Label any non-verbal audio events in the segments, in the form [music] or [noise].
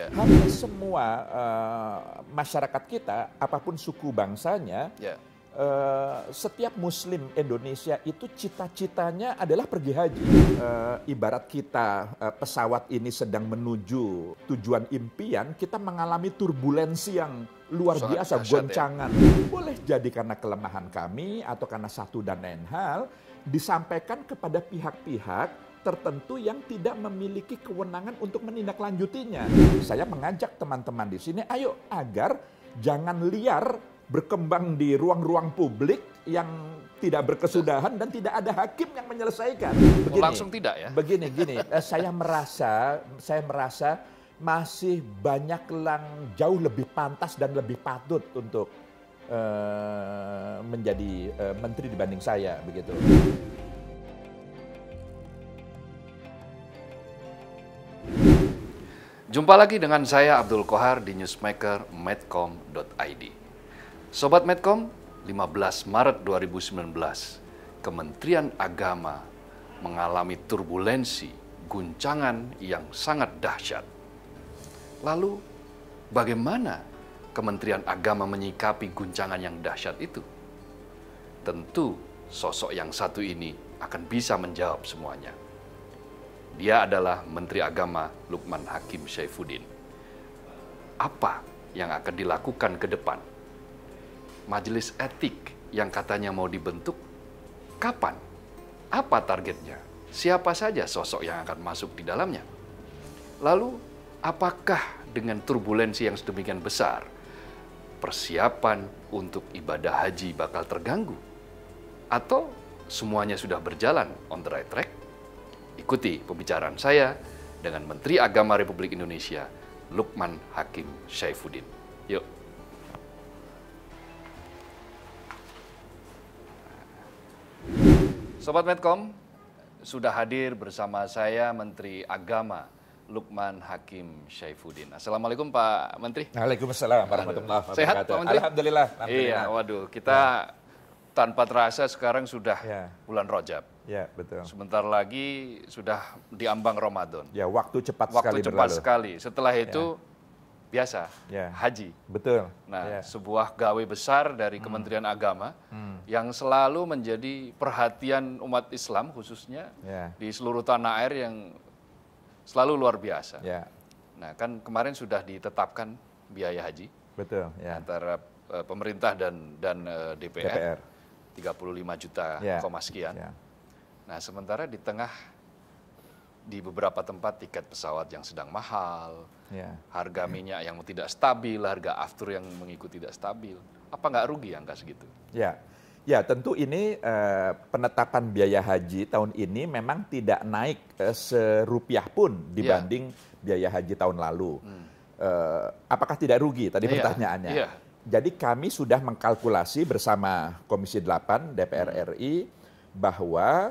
Ya. Hampir semua uh, masyarakat kita, apa pun suku bangsanya, Ya. uh, setiap Muslim Indonesia itu cita-citanya adalah pergi haji. Uh, ibarat kita uh, pesawat ini sedang menuju tujuan impian, kita mengalami turbulensi yang luar Sangat biasa, ya. goncangan. Boleh jadi karena kelemahan kami atau karena satu dan lain hal disampaikan kepada pihak-pihak tertentu yang tidak memiliki kewenangan untuk menindaklanjutinya. Saya mengajak teman-teman di sini, ayo agar jangan liar berkembang di ruang-ruang publik yang tidak berkesudahan dan tidak ada hakim yang menyelesaikan. Oh, langsung tidak ya? Begini, gini, eh, saya merasa, saya merasa masih banyak yang jauh lebih pantas dan lebih patut untuk eh, menjadi eh, menteri dibanding saya, begitu. Jumpa lagi dengan saya Abdul Kohar di newsmaker medcom.id. Sobat Medcom, 15 Maret 2019, Kementerian Agama mengalami turbulensi, guncangan yang sangat dahsyat. Lalu, bagaimana Kementerian Agama menyikapi guncangan yang dahsyat itu? Tentu sosok yang satu ini akan bisa menjawab semuanya. Dia adalah Menteri Agama Lukman Hakim Syaifuddin. Apa yang akan dilakukan ke depan? Majelis etik yang katanya mau dibentuk, kapan? Apa targetnya? Siapa saja sosok yang akan masuk di dalamnya? Lalu, apakah dengan turbulensi yang sedemikian besar, persiapan untuk ibadah haji bakal terganggu? Atau semuanya sudah berjalan on the right track? Ikuti pembicaraan saya dengan Menteri Agama Republik Indonesia, Lukman Hakim Syaifuddin. Yuk. Sobat Medcom, sudah hadir bersama saya Menteri Agama Lukman Hakim Syaifuddin. Assalamualaikum Pak Menteri. Waalaikumsalam warahmatullahi wabarakatuh. Sehat, Pak Menteri? Alhamdulillah. Iya, alhamdulillah. waduh, kita tanpa terasa sekarang sudah Ya. bulan Rojab. Ya, betul. Sebentar lagi sudah diambang Ramadan. Ya, waktu cepat Waktu sekali cepat berlalu. sekali. Setelah itu biasa, Ya. haji. Betul. Nah, Ya. sebuah gawe besar dari Kementerian Agama yang selalu menjadi perhatian umat Islam khususnya Ya. di seluruh tanah air yang selalu luar biasa. Ya, Nah, kan kemarin sudah ditetapkan biaya haji betul. Ya. antara eh, pemerintah dan dan eh, DPR, DPR. 35 juta Ya. koma sekian. Ya. Nah, sementara di tengah di beberapa tempat tiket pesawat yang sedang mahal, Ya. harga minyak yang tidak stabil, harga aftur yang mengikuti tidak stabil. Apa nggak rugi angka segitu? Ya, ya tentu ini eh, penetapan biaya haji tahun ini memang tidak naik eh, serupiah pun dibanding biaya haji tahun lalu. Eh, apakah tidak rugi? Tadi Iya, pertanyaannya. iya. Jadi kami sudah mengkalkulasi bersama Komisi 8 DPR RI bahwa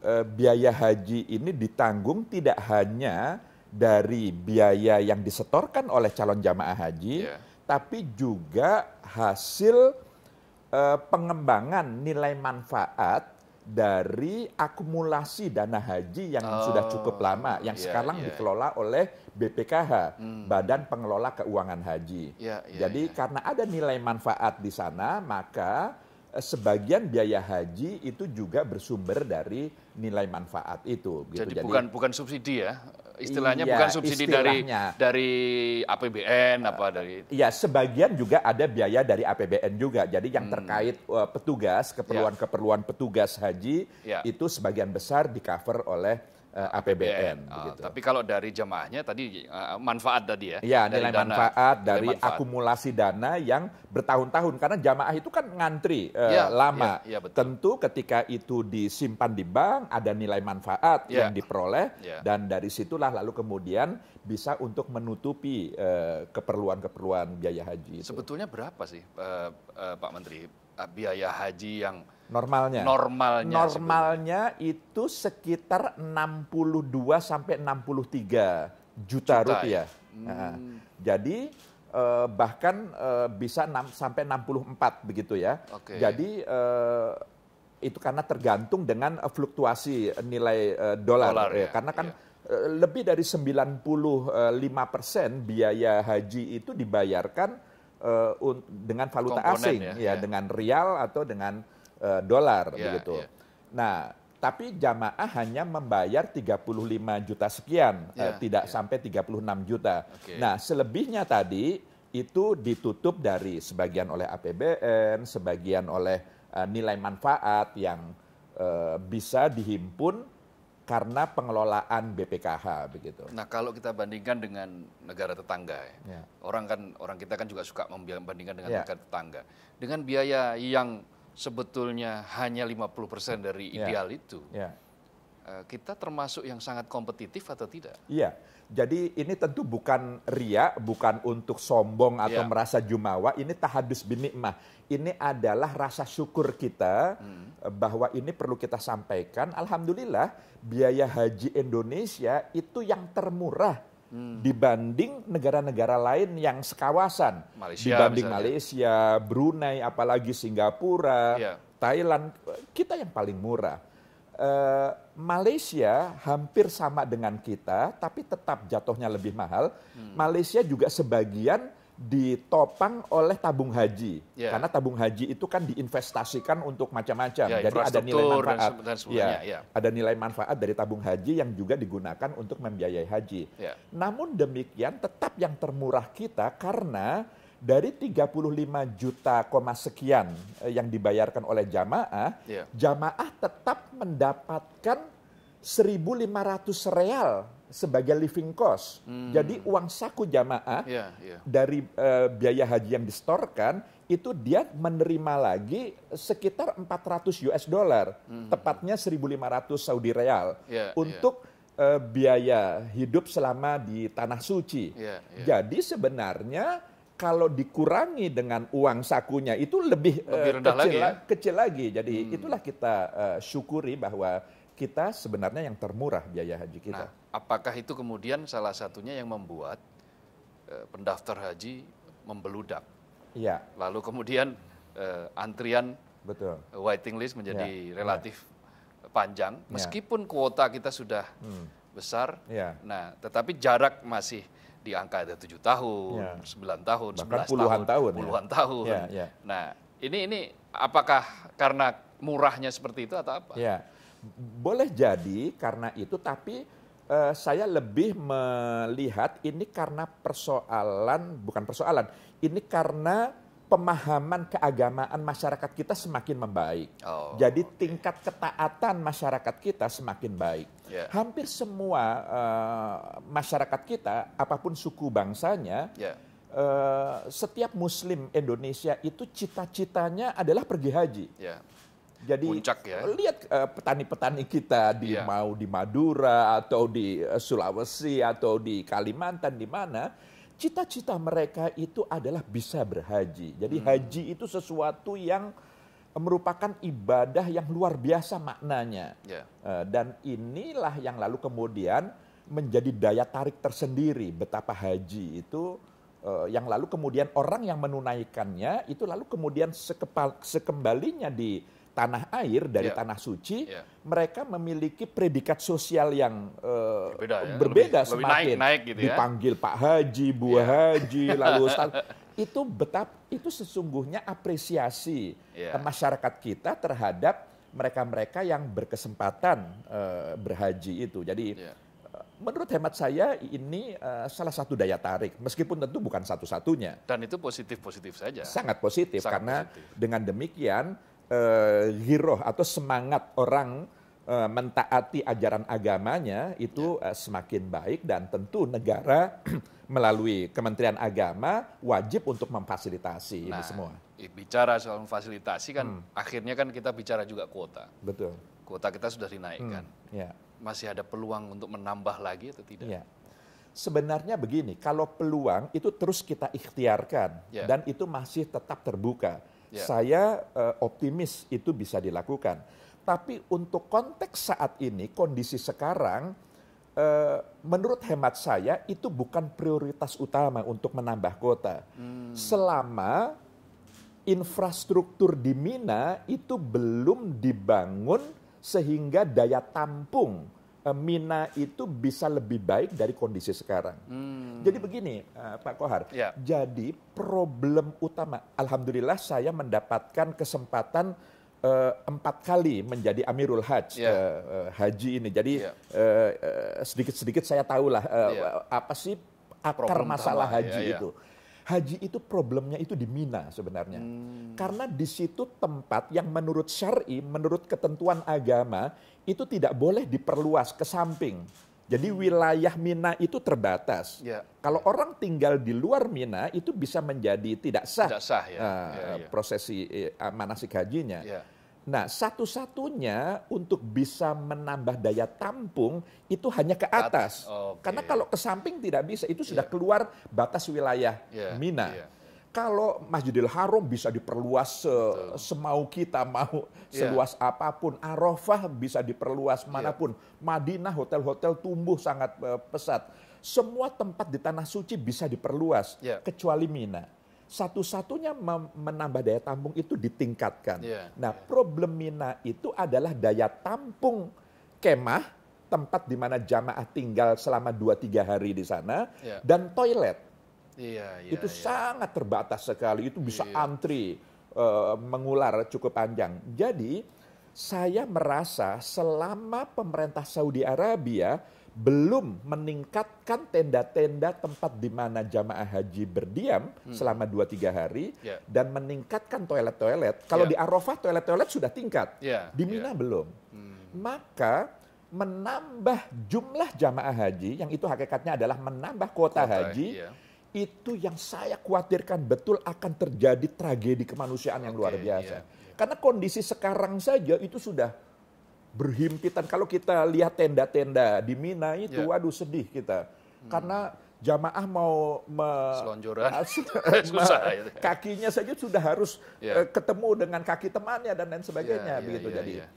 eh, biaya haji ini ditanggung tidak hanya dari biaya yang disetorkan oleh calon jamaah haji, Iya. tapi juga hasil eh, pengembangan nilai manfaat dari akumulasi dana haji yang Oh, sudah cukup lama, yang iya, sekarang iya. dikelola oleh BPKH, Badan Pengelola Keuangan Haji. Iya, iya, Jadi iya. karena ada nilai manfaat di sana, maka sebagian biaya haji itu juga bersumber dari nilai manfaat itu. gitu. Jadi, bukan bukan subsidi ya, istilahnya Iya, bukan subsidi dari istilahnya. dari APBN apa dari Ya, sebagian juga ada biaya dari APBN juga. Jadi yang terkait uh, petugas, keperluan-keperluan petugas haji Ya. itu sebagian besar di cover oleh uh, APBN. Oh, begitu. tapi kalau dari jamaahnya tadi eh, manfaat tadi ya. Ya, dari nilai dana, manfaat nilai dari manfaat. akumulasi dana yang bertahun-tahun karena jamaah itu kan ngantri eh, Ya, lama. ya, ya, betul. Tentu ketika itu disimpan di bank ada nilai manfaat Ya. yang diperoleh Ya. dan dari situlah lalu kemudian bisa untuk menutupi eh, keperluan-keperluan biaya haji itu. Sebetulnya berapa sih eh, eh, Pak Menteri eh, biaya haji yang Normalnya. normalnya? Normalnya itu sekitar 62 sampai 63 juta, Juta, rupiah. ya? Nah, jadi eh, bahkan eh, bisa 6 sampai 64 begitu ya. Oke. Jadi eh, itu karena tergantung dengan eh, fluktuasi nilai eh, dolar ya. ya, karena kan eh, lebih dari 95 persen biaya haji itu dibayarkan uh, dengan valuta Komponen asing, ya, ya, ya. dengan rial atau dengan uh, dolar Ya, begitu. ya. Nah, tapi jamaah hanya membayar 35 juta sekian, Ya, eh, tidak ya. sampai 36 juta. Oke. Nah, selebihnya tadi itu ditutup dari sebagian oleh APBN, sebagian oleh eh, nilai manfaat yang eh, bisa dihimpun karena pengelolaan BPKH begitu. Nah, kalau kita bandingkan dengan negara tetangga ya. Ya. Orang kan orang kita kan juga suka membandingkan dengan Ya. negara tetangga. Dengan biaya yang sebetulnya hanya 50% dari Ya. ideal itu, Ya. eh, kita termasuk yang sangat kompetitif atau tidak? Iya, jadi ini tentu bukan ria, bukan untuk sombong atau Iya. merasa jumawa. Ini tahadus binikmah. Ini adalah rasa syukur kita eh, bahwa ini perlu kita sampaikan. Alhamdulillah, biaya haji Indonesia itu yang termurah dibanding negara-negara lain yang sekawasan. Malaysia dibanding misalnya. Malaysia, Brunei, apalagi Singapura, Iya. Thailand, kita yang paling murah. Eh, Malaysia hampir sama dengan kita, tapi tetap jatuhnya lebih mahal. Hmm. Malaysia juga sebagian ditopang oleh tabung haji, Ya. karena tabung haji itu kan diinvestasikan untuk macam-macam. Ya, Jadi ada nilai manfaat. dan Ya, ya. Ada nilai manfaat dari tabung haji yang juga digunakan untuk membiayai haji. Ya. Namun demikian tetap yang termurah kita karena dari 35 juta koma sekian eh, yang dibayarkan oleh jamaah, Ya. jamaah tetap mendapatkan 1.500 real sebagai living cost. Jadi uang saku jamaah Ya, ya. dari eh, biaya haji yang distorkan itu dia menerima lagi sekitar 400 US dollar, tepatnya 1.500 Saudi real Ya, untuk eh, biaya hidup selama di tanah suci. Ya, ya. Jadi sebenarnya kalau dikurangi dengan uang sakunya itu lebih, Lebih eh, rendah kecil, lagi ya? kecil lagi. Jadi itulah kita eh, syukuri bahwa kita sebenarnya yang termurah biaya haji kita. Nah, apakah itu kemudian salah satunya yang membuat eh, pendaftar haji membeludak? Iya, Lalu kemudian eh, antrian betul. eh, waiting list menjadi Ya, relatif panjang, Ya. Hmm. meskipun kuota kita sudah besar. Ya. Nah, tetapi jarak masih di angka ada tujuh tahun, Ya. sembilan tahun, Bahkan 11 puluhan tahun, ya. puluhan tahun. Ya, ya. Nah, ini ini apakah karena murahnya seperti itu atau apa? Ya, boleh jadi karena itu, tapi eh, saya lebih melihat ini karena persoalan, bukan persoalan, ini karena pemahaman keagamaan masyarakat kita semakin membaik. Oh, Jadi tingkat ketaatan masyarakat kita semakin baik. Ya. Hampir semua eh, masyarakat kita, apa pun suku bangsanya, Ya. eh, setiap Muslim Indonesia itu cita-citanya adalah pergi haji. Ya. Jadi Puncak ya. lihat eh, petani-petani kita di Iya. mau di Madura atau di eh, Sulawesi atau di Kalimantan di mana cita-cita mereka itu adalah bisa berhaji. Jadi Hmm. haji itu sesuatu yang merupakan ibadah yang luar biasa maknanya. Ya. Eh, Dan inilah yang lalu kemudian menjadi daya tarik tersendiri betapa haji itu eh, yang lalu kemudian orang yang menunaikannya itu lalu kemudian sekepal, sekembalinya di tanah air dari Ya. tanah suci Ya. mereka memiliki predikat sosial yang eh, Berbeda ya, berbeda lebih- lebih semakin naik-naik gitu ya. dipanggil Pak Haji, Bu Ya. Haji, [laughs] lalu Ustaz. itu betap itu sesungguhnya apresiasi Ya. eh, masyarakat kita terhadap mereka-mereka yang berkesempatan eh, berhaji itu. Jadi Ya. eh, menurut hemat saya ini eh, salah satu daya tarik meskipun tentu bukan satu-satunya. Dan itu positif-positif saja. Sangat positif Sangat karena positif. dengan demikian eh, giroh atau semangat orang eh, mentaati ajaran agamanya itu eh, semakin baik dan tentu negara [clears throat] melalui Kementerian Agama wajib untuk memfasilitasi ini Nah, semua. i- bicara soal fasilitasi kan Hmm. akhirnya kan kita bicara juga kuota. Betul. Kuota kita sudah dinaikkan. Ya. Masih ada peluang untuk menambah lagi atau tidak? Ya. Sebenarnya begini, kalau peluang itu terus kita ikhtiarkan Ya. dan itu masih tetap terbuka. Ya. Saya eh, optimis itu bisa dilakukan. Tapi untuk konteks saat ini, kondisi sekarang, eh, menurut hemat saya itu bukan prioritas utama untuk menambah kota. Selama infrastruktur di Mina itu belum dibangun sehingga daya tampung Mina itu bisa lebih baik dari kondisi sekarang. Hmm. Jadi begini, eh, Pak Kohar. Ya. Jadi problem utama, alhamdulillah saya mendapatkan kesempatan eh, empat kali menjadi Amirul Hajj Ya. eh, eh, haji ini. Jadi Ya. eh, eh, sedikit-sedikit saya tahulah eh, Ya. apa sih akar Problem masalah utama, haji ya, ya. Haji itu problemnya itu di Mina sebenarnya. Hmm. Karena di situ tempat yang menurut syar'i, menurut ketentuan agama, itu tidak boleh diperluas ke samping. Jadi wilayah Mina itu terbatas. Ya. Kalau orang tinggal di luar Mina itu bisa menjadi tidak sah, Tidak sah ya. eh, Ya, ya. prosesi eh, manasik hajinya. Ya. Nah, satu-satunya untuk bisa menambah daya tampung itu hanya ke atas. Oke. Karena kalau ke samping tidak bisa, itu sudah Iya. keluar batas wilayah Iya, Mina. iya. Kalau Masjidil Haram bisa diperluas se- semau kita mau Iya. seluas apa pun, Arafah bisa diperluas mana pun, Madinah hotel-hotel tumbuh sangat eh, pesat. Semua tempat di tanah suci bisa diperluas Iya. kecuali Mina. Satu-satunya menambah daya tampung itu ditingkatkan. Iya, Nah, problem Mina itu adalah daya tampung kemah, tempat di mana jamaah tinggal selama 2-3 hari di sana, Iya. dan toilet Iya, iya, itu iya. sangat terbatas sekali. Itu bisa Iya. antri eh, mengular cukup panjang. Jadi saya merasa selama pemerintah Saudi Arabia belum meningkatkan tenda-tenda tempat di mana jamaah haji berdiam selama 2-3 hari Hmm. Ya. dan meningkatkan toilet-toilet. Kalau Ya. di Arafah toilet-toilet sudah tingkat. Ya, Di Mina ya. belum. Maka menambah jumlah jamaah haji yang itu hakikatnya adalah menambah kuota, Kota, haji iya. itu yang saya khawatirkan betul akan terjadi tragedi kemanusiaan yang luar Oke, biasa. iya, iya. Karena kondisi sekarang saja itu sudah berhimpitan. Kalau kita lihat tenda-tenda di Mina itu, Iya. waduh sedih kita. Karena jamaah mau me- Selonjoran. [laughs] me- Susah ya. kakinya saja sudah harus Iya. eh, ketemu dengan kaki temannya dan lain sebagainya Iya, iya, begitu iya, jadi. iya.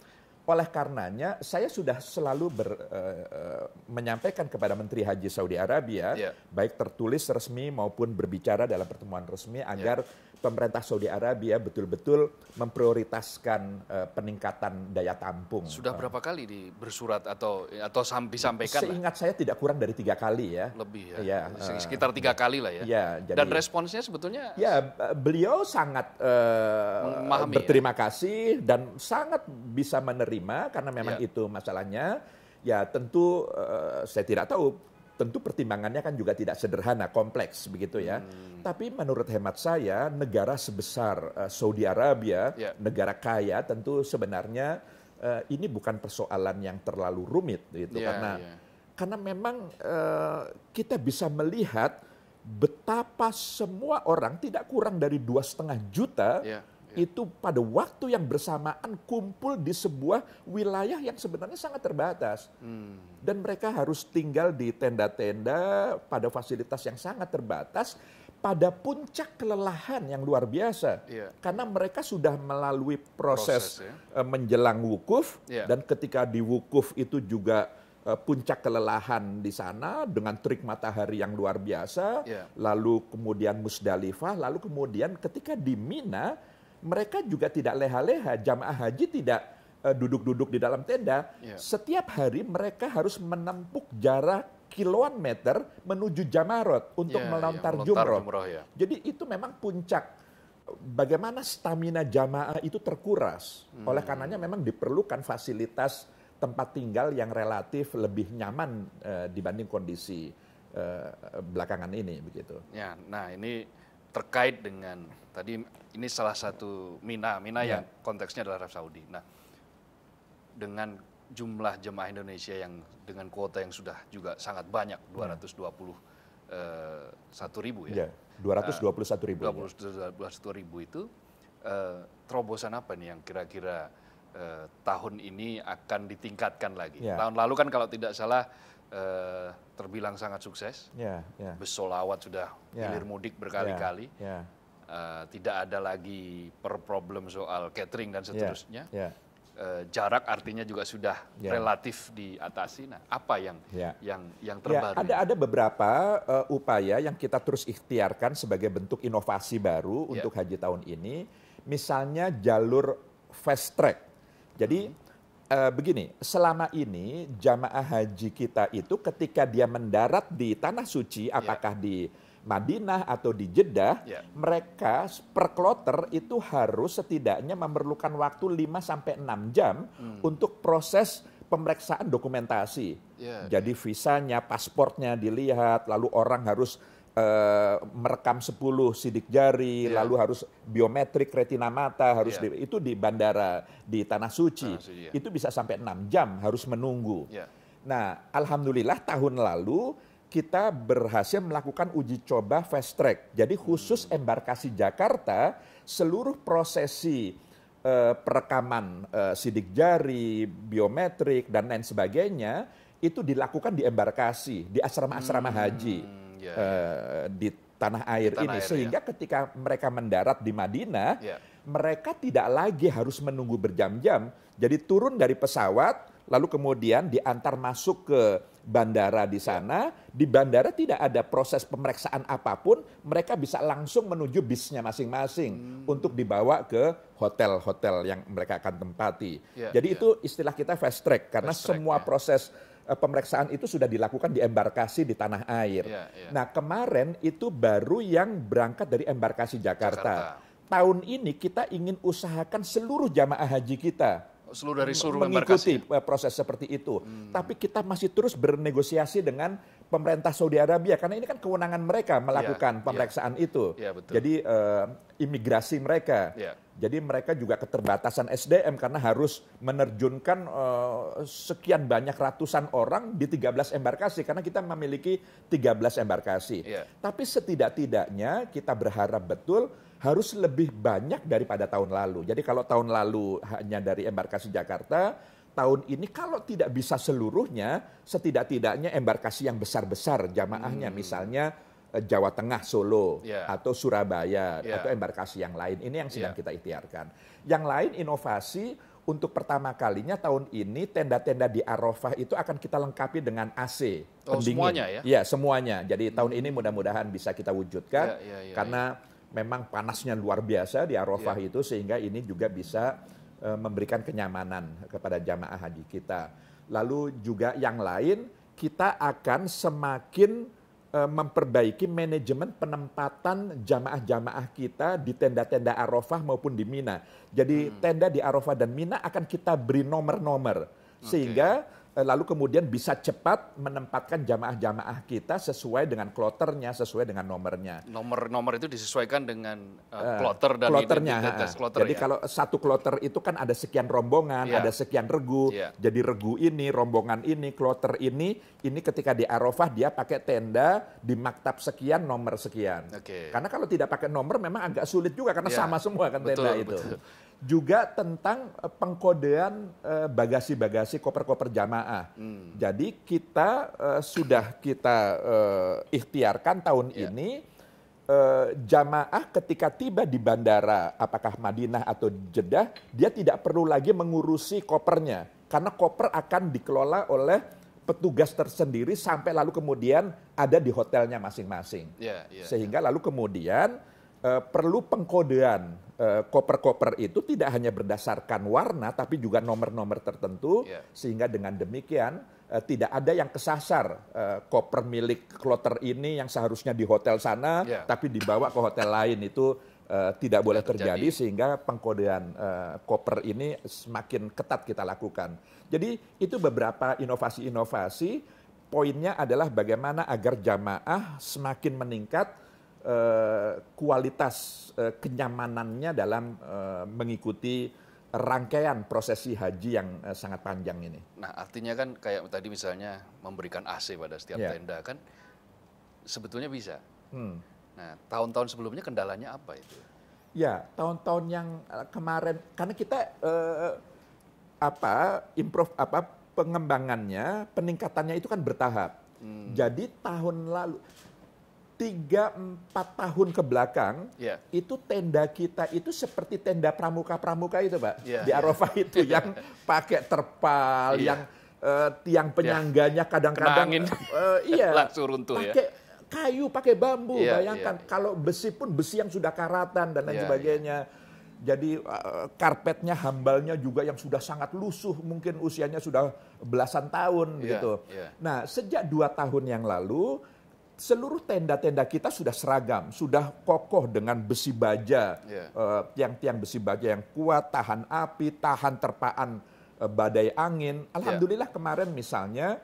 Oleh karenanya saya sudah selalu ber, eh, eh, menyampaikan kepada Menteri Haji Saudi Arabia Iya. baik tertulis resmi maupun berbicara dalam pertemuan resmi agar pemerintah Saudi Arabia betul-betul memprioritaskan eh, peningkatan daya tampung. Sudah Eh, berapa kali di bersurat atau atau sam- disampaikan lah? Seingat saya tidak kurang dari tiga kali ya. lebih ya? Se- eh, sekitar tiga kali lah ya. Iya, jadi- Dan responsnya sebetulnya Ya, beliau sangat Memahami, berterima kasih dan sangat bisa menerima karena memang Ya. itu masalahnya. Ya, tentu eh, saya tidak tahu, tentu pertimbangannya kan juga tidak sederhana, kompleks begitu ya. Hmm. Tapi menurut hemat saya, negara sebesar eh, Saudi Arabia, Ya. negara kaya, tentu sebenarnya eh, ini bukan persoalan yang terlalu rumit gitu Iya, karena iya. karena memang eh, kita bisa melihat betapa semua orang tidak kurang dari dua setengah juta Iya, itu pada waktu yang bersamaan kumpul di sebuah wilayah yang sebenarnya sangat terbatas Hmm. dan mereka harus tinggal di tenda-tenda pada fasilitas yang sangat terbatas pada puncak kelelahan yang luar biasa Iya. karena mereka sudah melalui proses, Proses, ya. eh, menjelang wukuf Iya. dan ketika di wukuf itu juga eh, puncak kelelahan di sana dengan terik matahari yang luar biasa Iya. lalu kemudian Musdalifah lalu kemudian ketika di Mina mereka juga tidak leha-leha jamaah haji tidak eh, duduk-duduk di dalam tenda Iya. setiap hari mereka harus menempuh jarak kiloan meter menuju Jamarot untuk Iya, melontar iya, melontar jumroh. jumroh, ya. Jadi itu memang puncak. Bagaimana stamina jamaah itu terkuras. Hmm. Oleh karenanya memang diperlukan fasilitas tempat tinggal yang relatif lebih nyaman eh, dibanding kondisi eh, belakangan ini begitu. Ya, nah ini terkait dengan tadi ini salah satu Mina, Mina Ya. yang konteksnya adalah Arab Saudi. Nah, dengan jumlah jemaah Indonesia yang dengan kuota yang sudah juga sangat banyak, 220 eh, satu ribu ya. Ya, 221 ribu. 21 ribu itu eh, terobosan apa nih yang kira-kira eh, tahun ini akan ditingkatkan lagi? Ya. Tahun lalu kan kalau tidak salah eh, terbilang sangat sukses. Ya, ya. Besolawat sudah Ya. hilir mudik berkali-kali. Ya, Eh, tidak ada lagi per problem soal catering dan ya, seterusnya. ya. Eh, jarak artinya juga sudah Ya. relatif diatasi. Nah, apa yang Ya. yang yang Ya, terbaru? ada ada beberapa eh, upaya yang kita terus ikhtiarkan sebagai bentuk inovasi baru Ya. untuk haji tahun ini. Misalnya jalur fast track. Jadi Uh, begini, selama ini jamaah haji kita itu ketika dia mendarat di tanah suci, apakah di Madinah atau di Jeddah, yeah. mereka per kloter itu harus setidaknya memerlukan waktu 5 sampai 6 jam hmm. untuk proses pemeriksaan dokumentasi. Yeah, Jadi visanya, pasportnya dilihat, lalu orang harus uh, merekam 10 sidik jari, yeah. lalu harus biometrik retina mata, harus yeah. di, itu di bandara di Tanah Suci. Tanah Suci yeah. Itu bisa sampai 6 jam harus menunggu. Yeah. Nah, alhamdulillah tahun lalu kita berhasil melakukan uji coba fast track. Jadi khusus embarkasi Jakarta, seluruh prosesi uh, perekaman uh, sidik jari, biometrik dan lain sebagainya itu dilakukan di embarkasi, di asrama-asrama hmm. haji yeah, uh, di tanah air di tanah ini air, sehingga ya. ketika mereka mendarat di Madinah yeah. mereka tidak lagi harus menunggu berjam-jam jadi turun dari pesawat lalu kemudian diantar masuk ke bandara di ya. sana di bandara tidak ada proses pemeriksaan apa pun mereka bisa langsung menuju bisnya masing-masing hmm. untuk dibawa ke hotel-hotel yang mereka akan tempati yeah, jadi yeah. itu istilah kita fast track karena fast track, semua ya. proses Eh, pemeriksaan itu sudah dilakukan di embarkasi di tanah air. Yeah, yeah. Nah kemarin itu baru yang berangkat dari embarkasi Jakarta. Jakarta. Tahun ini kita ingin usahakan seluruh jamaah haji kita seluruh dari seluruh mengikuti embarkasi. Eh, proses seperti itu. Hmm. Tapi kita masih terus bernegosiasi dengan pemerintah Saudi Arabia karena ini kan kewenangan mereka melakukan yeah, pemeriksaan yeah. itu. Yeah, betul. Jadi uh, imigrasi mereka. Yeah. Jadi mereka juga keterbatasan SDM karena harus menerjunkan uh, sekian banyak ratusan orang di 13 embarkasi karena kita memiliki 13 embarkasi. Yeah. Tapi setidak-tidaknya kita berharap betul harus lebih banyak daripada tahun lalu. Jadi kalau tahun lalu hanya dari embarkasi Jakarta, tahun ini kalau tidak bisa seluruhnya, setidak-tidaknya embarkasi yang besar-besar jamaahnya hmm. misalnya Eh, Jawa Tengah Solo yeah. atau Surabaya yeah. atau embarkasi yang lain ini yang sedang yeah. kita ikhtiarkan. Yang lain inovasi untuk pertama kalinya tahun ini tenda-tenda di Arafah itu akan kita lengkapi dengan AC oh, pendingin. semuanya ya? Iya semuanya. Jadi hmm. tahun ini mudah-mudahan bisa kita wujudkan yeah, yeah, yeah, karena yeah. Memang panasnya luar biasa di Arafah yeah. itu sehingga ini juga bisa uh, memberikan kenyamanan kepada jamaah haji kita. Lalu juga yang lain kita akan semakin Eh, memperbaiki manajemen penempatan jamaah-jamaah kita di tenda-tenda Arafah maupun di Mina. Jadi hmm. tenda di Arafah dan Mina akan kita beri nomor-nomor sehingga Eh, lalu kemudian bisa cepat menempatkan jamaah-jamaah kita sesuai dengan kloternya, sesuai dengan nomornya. Nomor-nomor itu disesuaikan dengan uh, kloter dan kloternya. Kloter, Jadi ya? kalau satu kloter itu kan ada sekian rombongan, yeah. ada sekian regu. Yeah. Jadi regu ini, rombongan ini, kloter ini, ini ketika di Arafah dia pakai tenda di maktab sekian, nomor sekian. Okay. Karena kalau tidak pakai nomor memang agak sulit juga karena yeah. sama semua kan betul, tenda itu. Betul juga tentang eh, pengkodean eh, bagasi-bagasi koper-koper jamaah. Hmm. Jadi kita uh, sudah kita uh, ikhtiarkan tahun yeah. ini uh, jamaah ketika tiba di bandara, apakah Madinah atau Jeddah, dia tidak perlu lagi mengurusi kopernya karena koper akan dikelola oleh petugas tersendiri sampai lalu kemudian ada di hotelnya masing-masing. Yeah, yeah, Sehingga yeah. lalu kemudian perlu pengkodean uh, koper-koper itu tidak hanya berdasarkan warna tapi juga nomor-nomor tertentu yeah. sehingga dengan demikian uh, tidak ada yang kesasar uh, koper milik kloter ini yang seharusnya di hotel sana yeah. tapi dibawa ke hotel lain itu uh, tidak boleh terjadi, terjadi sehingga pengkodean uh, koper ini semakin ketat kita lakukan. Jadi itu beberapa inovasi-inovasi poinnya adalah bagaimana agar jamaah semakin meningkat Eh, kualitas uh, kenyamanannya dalam uh, mengikuti rangkaian prosesi haji yang sangat panjang ini. Nah, artinya kan kayak tadi misalnya memberikan AC pada setiap yeah. tenda kan sebetulnya bisa. Hmm. Nah, tahun-tahun sebelumnya kendalanya apa itu? Ya, tahun-tahun yang kemarin karena kita uh, apa improve apa pengembangannya, peningkatannya itu kan bertahap. Hmm. Jadi tahun lalu tiga empat tahun ke belakang yeah. itu tenda kita itu seperti tenda pramuka-pramuka itu pak yeah, di ya. Arafah yeah. [laughs] itu yang pakai terpal yeah. yang uh, tiang ya. penyangganya kadang-kadang uh, iya [laughs] langsung runtuh ya. pakai ya kayu pakai bambu yeah, bayangkan yeah. kalau besi pun besi yang sudah karatan dan lain yeah, sebagainya yeah. Jadi uh, karpetnya, hambalnya juga yang sudah sangat lusuh, mungkin usianya sudah belasan tahun Iya, gitu. iya. Nah, sejak dua tahun yang lalu, seluruh tenda-tenda kita sudah seragam, sudah kokoh dengan besi baja, Iya. eh, tiang-tiang besi baja yang kuat, tahan api, tahan terpaan eh, badai angin. Alhamdulillah kemarin misalnya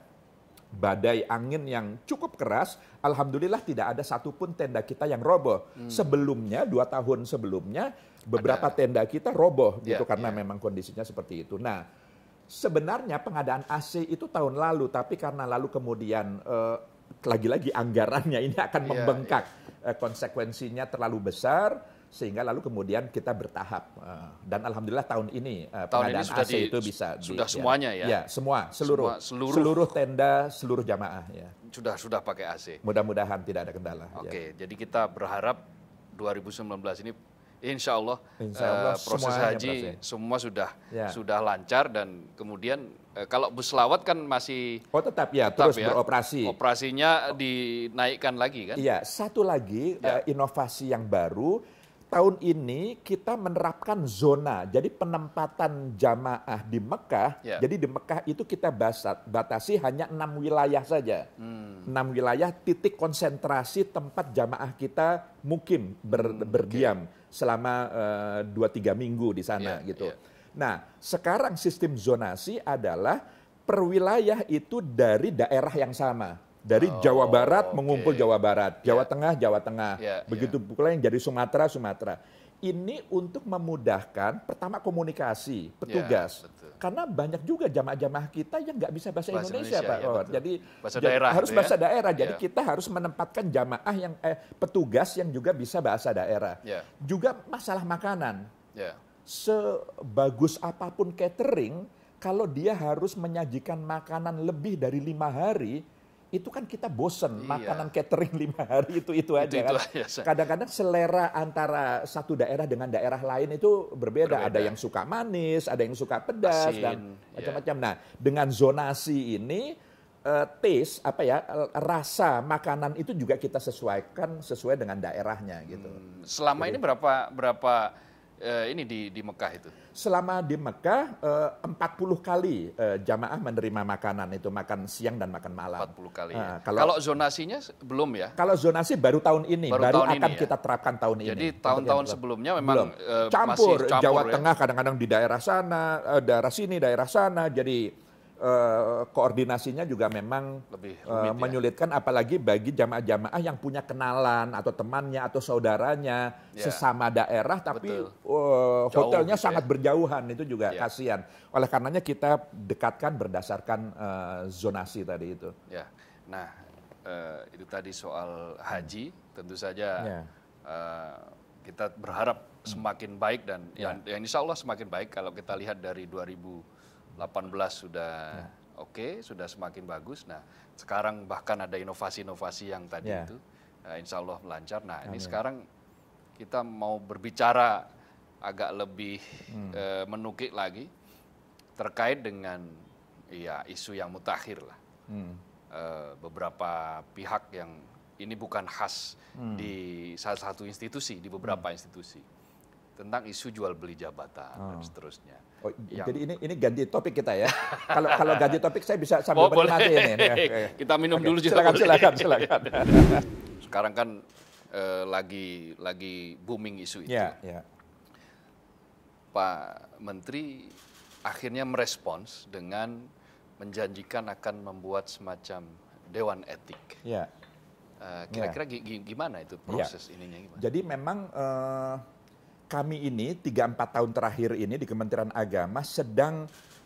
badai angin yang cukup keras, alhamdulillah tidak ada satupun tenda kita yang roboh. Sebelumnya dua tahun sebelumnya beberapa tenda kita roboh gitu Ya, karena ya. memang kondisinya seperti itu. Nah, sebenarnya pengadaan AC itu tahun lalu, tapi karena lalu kemudian eh, lagi-lagi anggarannya ini akan Ya, membengkak, Eh, konsekuensinya terlalu besar sehingga lalu kemudian kita bertahap Eh, dan alhamdulillah tahun ini eh, Tahun ini pengadaan sudah AC di- itu bisa sudah semuanya ya? Ya, semua, seluruh, Semua, seluruh. seluruh tenda, seluruh jamaah ya. Sudah sudah pakai AC. Mudah-mudahan tidak ada kendala. ya. Oke, jadi kita berharap 2019 ini insya Allah, Insya Allah eh, proses haji berhasil. semua sudah Ya. sudah lancar dan kemudian eh, kalau bus lawat kan masih Oh tetap ya, tetap terus ya, beroperasi. Operasinya dinaikkan lagi kan? Iya, satu lagi Ya. eh, inovasi yang baru tahun ini kita menerapkan zona. Jadi penempatan jamaah di Mekah. Ya. Jadi di Mekah itu kita basat, batasi hanya enam wilayah saja. Hmm. Enam wilayah titik konsentrasi tempat jamaah kita mukim ber- Hmm, berdiam selama eh, dua tiga minggu di sana Ya, gitu. ya. Nah, sekarang sistem zonasi adalah per wilayah itu dari daerah yang sama. Dari Oh, Jawa Barat oke. mengumpul Jawa Barat, Jawa Ya. Tengah Jawa Tengah. Ya, Begitu pula yang dari Sumatera Sumatera. Ini untuk memudahkan pertama komunikasi petugas. Ya, betul. Karena banyak juga jamaah-jamaah kita yang nggak bisa bahasa, Bahasa Indonesia, Indonesia, Pak. ya, jadi Bahasa jadi daerah harus gitu ya. bahasa daerah. Jadi Ya. kita harus menempatkan jamaah yang eh, petugas yang juga bisa bahasa daerah. Ya. Juga masalah makanan Ya. sebagus apa pun catering, kalau dia harus menyajikan makanan lebih dari lima hari, itu kan kita bosen Iya. makanan catering [laughs] lima hari itu itu aja Itu-itu kan. Kadang-kadang selera antara satu daerah dengan daerah lain itu berbeda. Berbeda. Ada yang suka manis, ada yang suka pedas Asin, dan ya. macam-macam. Nah, dengan zonasi ini eh, taste apa ya rasa makanan itu juga kita sesuaikan sesuai dengan daerahnya gitu. Hmm, Selama ini berapa berapa eh, ini di di Mekah itu? Selama di Mekah eh, 40 kali eh, jamaah menerima makanan itu makan siang dan makan malam. 40 kali Ah, ya. kalau- Kalau zonasinya belum ya? Kalau zonasi baru tahun ini, Baru baru, tahun akan ini ya? kita terapkan tahun ini. Jadi tahun-tahun sebelumnya memang Belum. eh, campur, masih campur Jawa ya? Tengah kadang-kadang di daerah sana, eh, daerah sini, daerah sana. Jadi eh, koordinasinya juga memang Lebih eh, rumit ya? menyulitkan, apalagi bagi jamaah-jamaah yang punya kenalan atau temannya atau saudaranya Ya. sesama daerah, tapi Betul. eh, Jauh hotelnya gitu sangat berjauhan itu juga Ya. kasihan. Oleh karenanya kita dekatkan berdasarkan eh, zonasi tadi itu. Ya. Nah, eh, itu tadi soal haji, tentu saja Ya. eh, kita berharap semakin baik dan Ya. yang, yang insya Allah semakin baik kalau kita lihat dari 2018 sudah Ya. oke, sudah semakin bagus. Nah, sekarang bahkan ada inovasi-inovasi yang tadi Ya. itu, eh, insya Allah lancar. Nah, ini Amin. sekarang kita mau berbicara agak lebih Hmm. eh, menukik lagi terkait dengan ya isu yang mutakhir lah. Hmm. Eh, beberapa pihak yang ini bukan khas Hmm. di salah satu institusi, di beberapa institusi tentang isu jual beli jabatan dan Oh. seterusnya. Oh, Yang- jadi ini ini ganti topik kita ya. Kalau kalau ganti topik saya bisa sambil Oh, menikmati ini. Ya, ya. Kita minum Oke, dulu Silakan silakan silakan. [laughs] Sekarang kan eh, lagi lagi booming isu itu. ya, ya. Pak Menteri akhirnya merespons dengan menjanjikan akan membuat semacam dewan etik. Ya. Kira-kira gi- gimana itu proses ininya gimana? Jadi memang eh, kami ini 3-4 tahun terakhir ini di Kementerian Agama sedang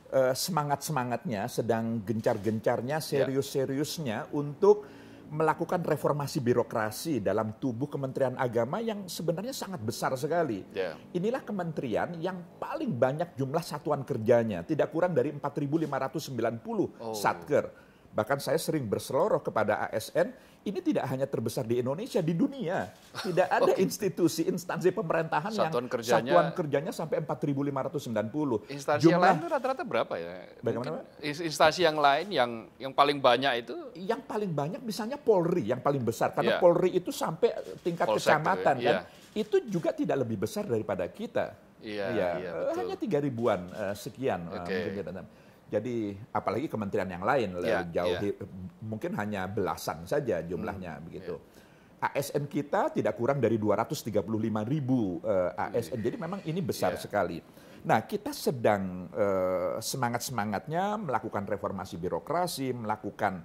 eh, semangat-semangatnya, sedang gencar-gencarnya, Ya. serius-seriusnya untuk melakukan reformasi birokrasi dalam tubuh Kementerian Agama yang sebenarnya sangat besar sekali. Ya. Inilah kementerian yang paling banyak jumlah satuan kerjanya, tidak kurang dari 4.590 Oh. satker. Bahkan saya sering berseloroh kepada ASN, ini tidak hanya terbesar di Indonesia, di dunia. Tidak ada institusi, instansi pemerintahan Satuan yang kerjanya- satuan kerjanya sampai 4.590. Instansi yang lain Jumlah itu rata-rata berapa ya? Bagaimana, Mungkin ins- Instansi yang lain yang yang paling banyak itu yang paling banyak misalnya Polri yang paling besar karena Iya. Polri itu sampai tingkat Polsek kecamatan tuh ya, kan itu juga tidak lebih besar daripada kita Iya, Iya, iya, eh, betul. hanya tiga ribuan eh, sekian. eh, mungkin kita dalam. Jadi apalagi kementerian yang lain Iya, jauh hi- mungkin hanya belasan saja jumlahnya Hmm, begitu. iya. ASN kita tidak kurang dari 235 ribu eh, ASN. Jadi memang ini besar Iya. sekali. Nah, kita sedang eh, semangat-semangatnya melakukan reformasi birokrasi, melakukan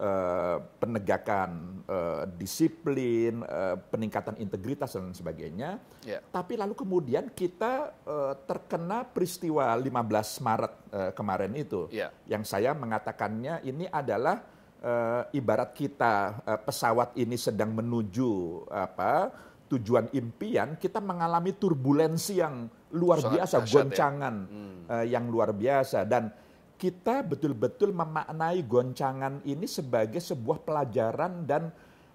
eh, penegakan eh, disiplin, eh, peningkatan integritas dan sebagainya. Ya. Tapi lalu kemudian kita eh, terkena peristiwa 15 Maret eh, kemarin itu. Ya. Yang saya mengatakannya ini adalah eh, ibarat kita eh, pesawat ini sedang menuju apa tujuan impian, kita mengalami turbulensi yang luar Sangat biasa, ya. goncangan eh, yang luar biasa dan kita betul-betul memaknai goncangan ini sebagai sebuah pelajaran dan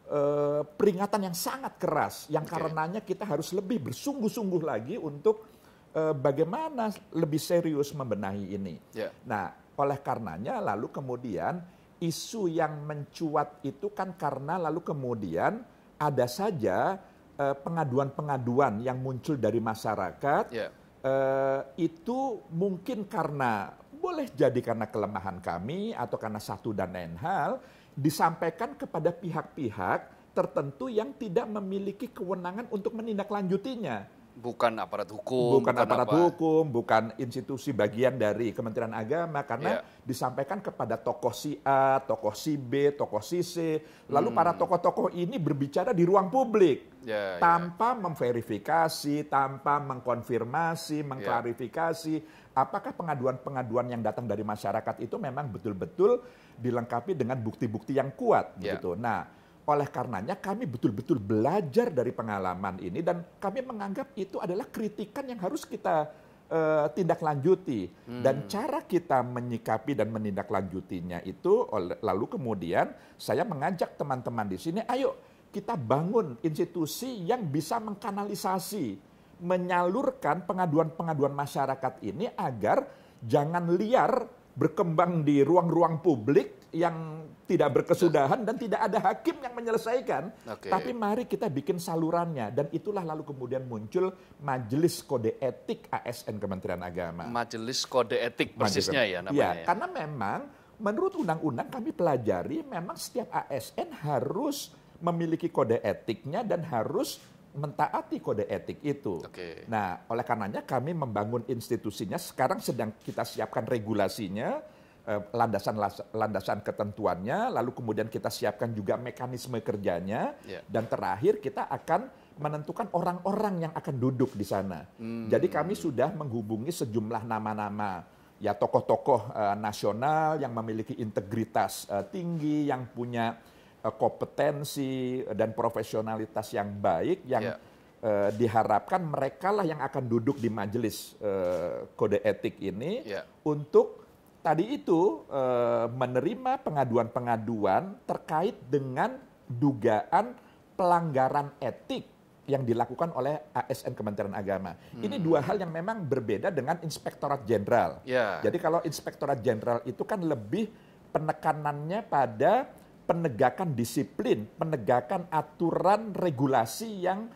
eh, peringatan yang sangat keras yang Oke. karenanya kita harus lebih bersungguh-sungguh lagi untuk eh, bagaimana lebih serius membenahi ini. Ya. Nah, oleh karenanya lalu kemudian isu yang mencuat itu kan karena lalu kemudian ada saja eh, pengaduan-pengaduan yang muncul dari masyarakat Ya. eh, itu mungkin karena boleh jadi karena kelemahan kami atau karena satu dan lain hal disampaikan kepada pihak-pihak tertentu yang tidak memiliki kewenangan untuk menindaklanjutinya Bukan aparat hukum, bukan aparat apa. hukum, bukan institusi bagian dari Kementerian Agama karena Iya. disampaikan kepada tokoh si A, tokoh si B, tokoh si C, lalu para tokoh-tokoh ini berbicara di ruang publik Hmm. Ya, ya. tanpa memverifikasi, tanpa mengkonfirmasi, Iya. mengklarifikasi apakah pengaduan-pengaduan yang datang dari masyarakat itu memang betul-betul dilengkapi dengan bukti-bukti yang kuat Ya. gitu. Nah, oleh karenanya kami betul-betul belajar dari pengalaman ini dan kami menganggap itu adalah kritikan yang harus kita eh, tindak lanjuti dan cara kita menyikapi dan menindaklanjutinya itu lalu kemudian saya mengajak teman-teman di sini ayo kita bangun institusi yang bisa mengkanalisasi menyalurkan pengaduan-pengaduan masyarakat ini agar jangan liar berkembang di ruang-ruang publik yang tidak berkesudahan dan tidak ada hakim yang menyelesaikan. Oke. Tapi mari kita bikin salurannya dan itulah lalu kemudian muncul Majelis Kode Etik ASN Kementerian Agama. Majelis Kode Etik persisnya ya namanya. Iya, ya. karena memang menurut undang-undang kami pelajari memang setiap ASN harus memiliki kode etiknya dan harus mentaati kode etik itu. Oke. Nah, oleh karenanya kami membangun institusinya. Sekarang sedang kita siapkan regulasinya, eh, landasan landasan ketentuannya, lalu kemudian kita siapkan juga mekanisme kerjanya, Ya. dan terakhir kita akan menentukan orang-orang yang akan duduk di sana. Hmm. Jadi kami sudah menghubungi sejumlah nama-nama ya tokoh-tokoh eh, nasional yang memiliki integritas eh, tinggi, yang punya eh, kompetensi dan profesionalitas yang baik, yang Ya. eh, diharapkan mereka lah yang akan duduk di majelis eh, kode etik ini Ya. untuk tadi itu eh, menerima pengaduan-pengaduan terkait dengan dugaan pelanggaran etik yang dilakukan oleh ASN Kementerian Agama. Ini dua hal yang memang berbeda dengan Inspektorat Jenderal. Ya. Jadi kalau Inspektorat Jenderal itu kan lebih penekanannya pada penegakan disiplin, penegakan aturan regulasi yang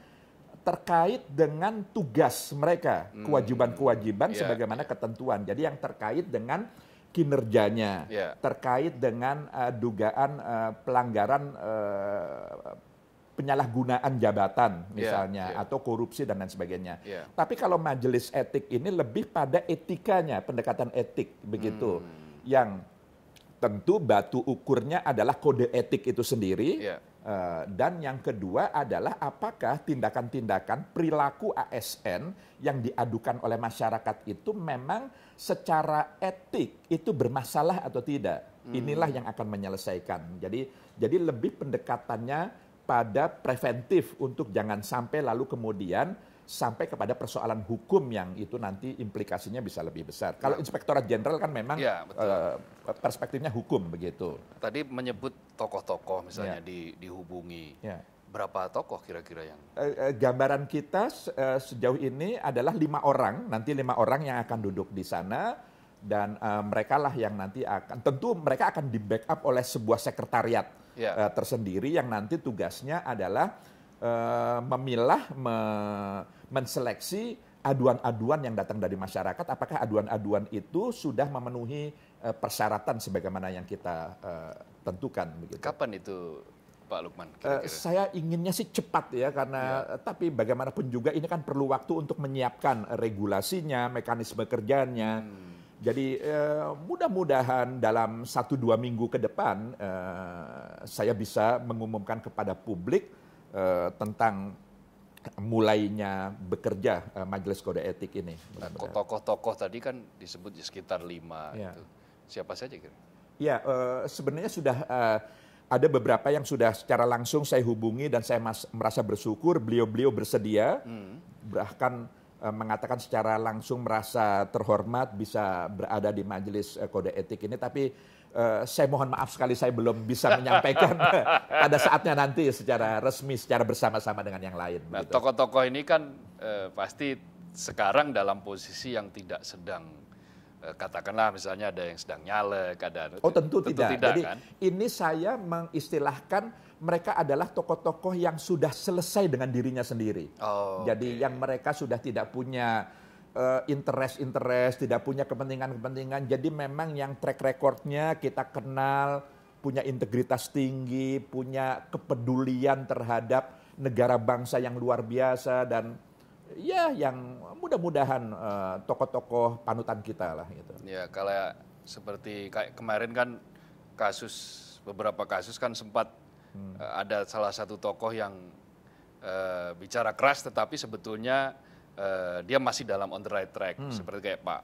terkait dengan tugas mereka, kewajiban-kewajiban Ya, sebagaimana ketentuan. Jadi yang terkait dengan kinerjanya, Ya. terkait dengan eh, dugaan eh, pelanggaran eh, penyalahgunaan jabatan misalnya ya. atau korupsi dan lain sebagainya. Ya. Tapi kalau majelis etik ini lebih pada etikanya, pendekatan etik begitu. Hmm. Yang tentu batu ukurnya adalah kode etik itu sendiri. Ya. Eh, dan yang kedua adalah apakah tindakan-tindakan perilaku ASN yang diadukan oleh masyarakat itu memang secara etik itu bermasalah atau tidak. Inilah yang akan menyelesaikan. Jadi jadi lebih pendekatannya pada preventif untuk jangan sampai lalu kemudian sampai kepada persoalan hukum yang itu nanti implikasinya bisa lebih besar. Kalau Inspektorat Jenderal kan memang Ya, betul. eh, perspektifnya hukum begitu. Tadi menyebut tokoh-tokoh misalnya Ya. di, dihubungi. Ya. Berapa tokoh kira-kira yang Eh, eh, gambaran kita se- sejauh ini adalah lima orang, nanti lima orang yang akan duduk di sana dan mereka lah yang nanti akan, tentu mereka akan di backup oleh sebuah sekretariat Ya. tersendiri yang nanti tugasnya adalah memilah, me- menseleksi aduan-aduan yang datang dari masyarakat, apakah aduan-aduan itu sudah memenuhi uh, persyaratan sebagaimana yang kita uh, tentukan? Begitu. Kapan itu Pak Lukman? Kira -kira? Uh, saya inginnya sih cepat ya, karena ya. tapi bagaimanapun juga ini kan perlu waktu untuk menyiapkan regulasinya, mekanisme kerjanya. Hmm. Jadi uh, mudah-mudahan dalam satu dua minggu ke depan uh, saya bisa mengumumkan kepada publik uh, tentang mulainya bekerja uh, Majelis Kode Etik ini. Nah, tokoh-tokoh tadi kan disebut di sekitar lima. Ya. Gitu. Siapa saja kira? Ya, uh, sebenarnya sudah uh, ada beberapa yang sudah secara langsung saya hubungi dan saya mas, merasa bersyukur beliau-beliau bersedia, hmm. bahkan uh, mengatakan secara langsung merasa terhormat bisa berada di Majelis Kode Etik ini. Tapi Uh, saya mohon maaf sekali saya belum bisa menyampaikan [laughs] pada saatnya nanti secara resmi, secara bersama-sama dengan yang lain. Nah, tokoh-tokoh ini kan uh, pasti sekarang dalam posisi yang tidak sedang uh, katakanlah misalnya ada yang sedang nyalek, ada Oh tentu, tentu tidak. tidak. Jadi kan? ini saya mengistilahkan mereka adalah tokoh-tokoh yang sudah selesai dengan dirinya sendiri. Oh, Jadi okay. yang mereka sudah tidak punya interest-interest, tidak punya kepentingan-kepentingan. Jadi memang yang track recordnya kita kenal, punya integritas tinggi, punya kepedulian terhadap negara bangsa yang luar biasa dan ya yang mudah-mudahan uh, tokoh-tokoh panutan kita lah gitu. Ya kalau seperti kayak kemarin kan kasus beberapa kasus kan sempat hmm. uh, ada salah satu tokoh yang uh, bicara keras tetapi sebetulnya uh, dia masih dalam on the right track hmm. seperti kayak Pak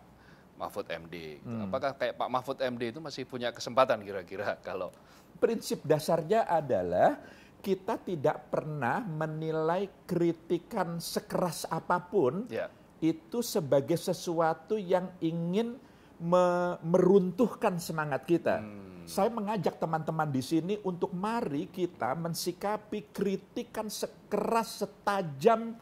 Mahfud MD. Hmm. Apakah kayak Pak Mahfud MD itu masih punya kesempatan kira-kira [laughs] kalau prinsip dasarnya adalah kita tidak pernah menilai kritikan sekeras apa pun yeah. itu sebagai sesuatu yang ingin me meruntuhkan semangat kita. Hmm. Saya mengajak teman-teman di sini untuk mari kita mensikapi kritikan sekeras, setajam,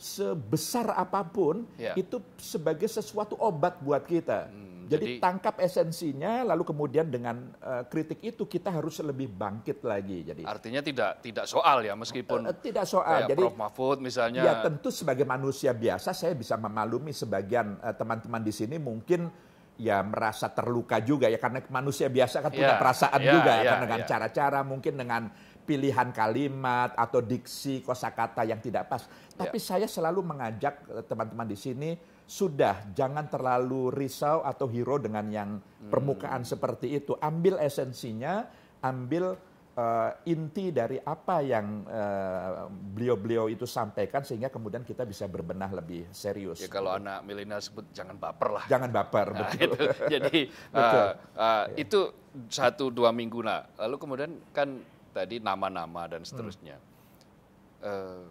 sebesar apa pun ya. itu sebagai sesuatu obat buat kita. Hmm, jadi, jadi tangkap esensinya, lalu kemudian dengan uh, kritik itu kita harus lebih bangkit lagi. Jadi artinya tidak tidak soal ya meskipun uh, tidak soal. Jadi Prof Mahfud misalnya. Ya tentu sebagai manusia biasa saya bisa memaklumi sebagian teman-teman uh, di sini mungkin ya merasa terluka juga ya karena manusia biasa kan punya ya, perasaan ya, juga ya, kan dengan ya. cara-cara mungkin dengan pilihan kalimat atau diksi kosakata yang tidak pas. Tapi ya. saya selalu mengajak eh, teman-teman di sini sudah jangan terlalu risau atau hero dengan yang hmm. permukaan seperti itu. Ambil esensinya, ambil uh, inti dari apa yang uh, beliau-beliau itu sampaikan sehingga kemudian kita bisa berbenah lebih serius. Ya kalau anak milenial sebut jangan baper lah. Jangan baper, nah, betul. Itu, jadi [laughs] betul. Uh, uh, ya. itu satu dua minggu nah. Lalu kemudian kan tadi nama-nama dan seterusnya. Hmm.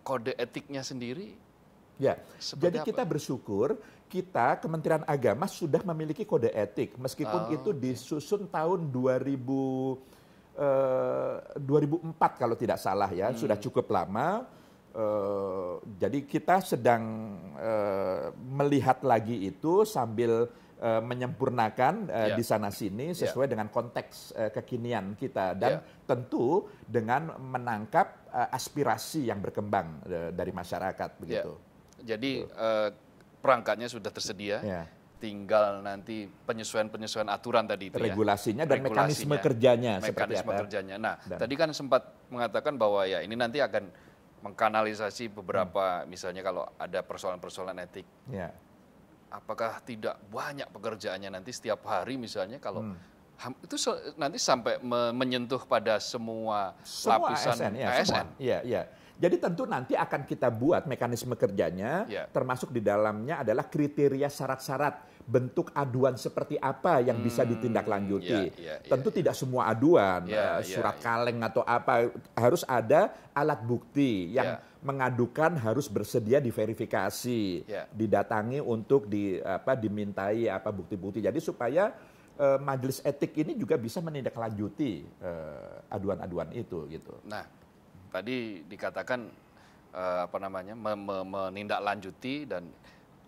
Kode etiknya sendiri Ya, jadi apa? kita bersyukur kita Kementerian Agama sudah memiliki kode etik meskipun oh, itu disusun tahun 2000 eh, 2004 kalau tidak salah ya, hmm. sudah cukup lama. Eh, jadi kita sedang eh, melihat lagi itu sambil uh, menyempurnakan uh, yeah. di sana sini ya. sesuai yeah. dengan konteks uh, kekinian kita dan yeah. tentu dengan menangkap uh, aspirasi yang berkembang uh, dari masyarakat ya. begitu. Yeah. Jadi uh, perangkatnya sudah tersedia. Yeah. Tinggal nanti penyesuaian-penyesuaian aturan tadi itu ya. regulasinya ya. dan mekanisme kerjanya mekanisme kerjanya. Nah, dan. tadi kan sempat mengatakan bahwa ya ini nanti akan mengkanalisasi beberapa hmm. misalnya kalau ada persoalan-persoalan etik. Yeah apakah tidak banyak pekerjaannya nanti setiap hari misalnya kalau hmm. itu nanti sampai menyentuh pada semua, semua lapisan ASN, ya, ASN. Iya, iya. Jadi tentu nanti akan kita buat mekanisme kerjanya, ya. termasuk di dalamnya adalah kriteria syarat-syarat bentuk aduan seperti apa yang hmm, bisa ditindaklanjuti. Ya, ya, tentu ya. tidak semua aduan, ya, uh, surat ya, kaleng atau apa harus ada alat bukti yang ya mengadukan harus bersedia diverifikasi, yeah. didatangi untuk di apa dimintai apa bukti-bukti. Jadi supaya uh, majelis etik ini juga bisa menindaklanjuti uh, aduan-aduan itu gitu. Nah, tadi dikatakan uh, apa namanya me me menindaklanjuti dan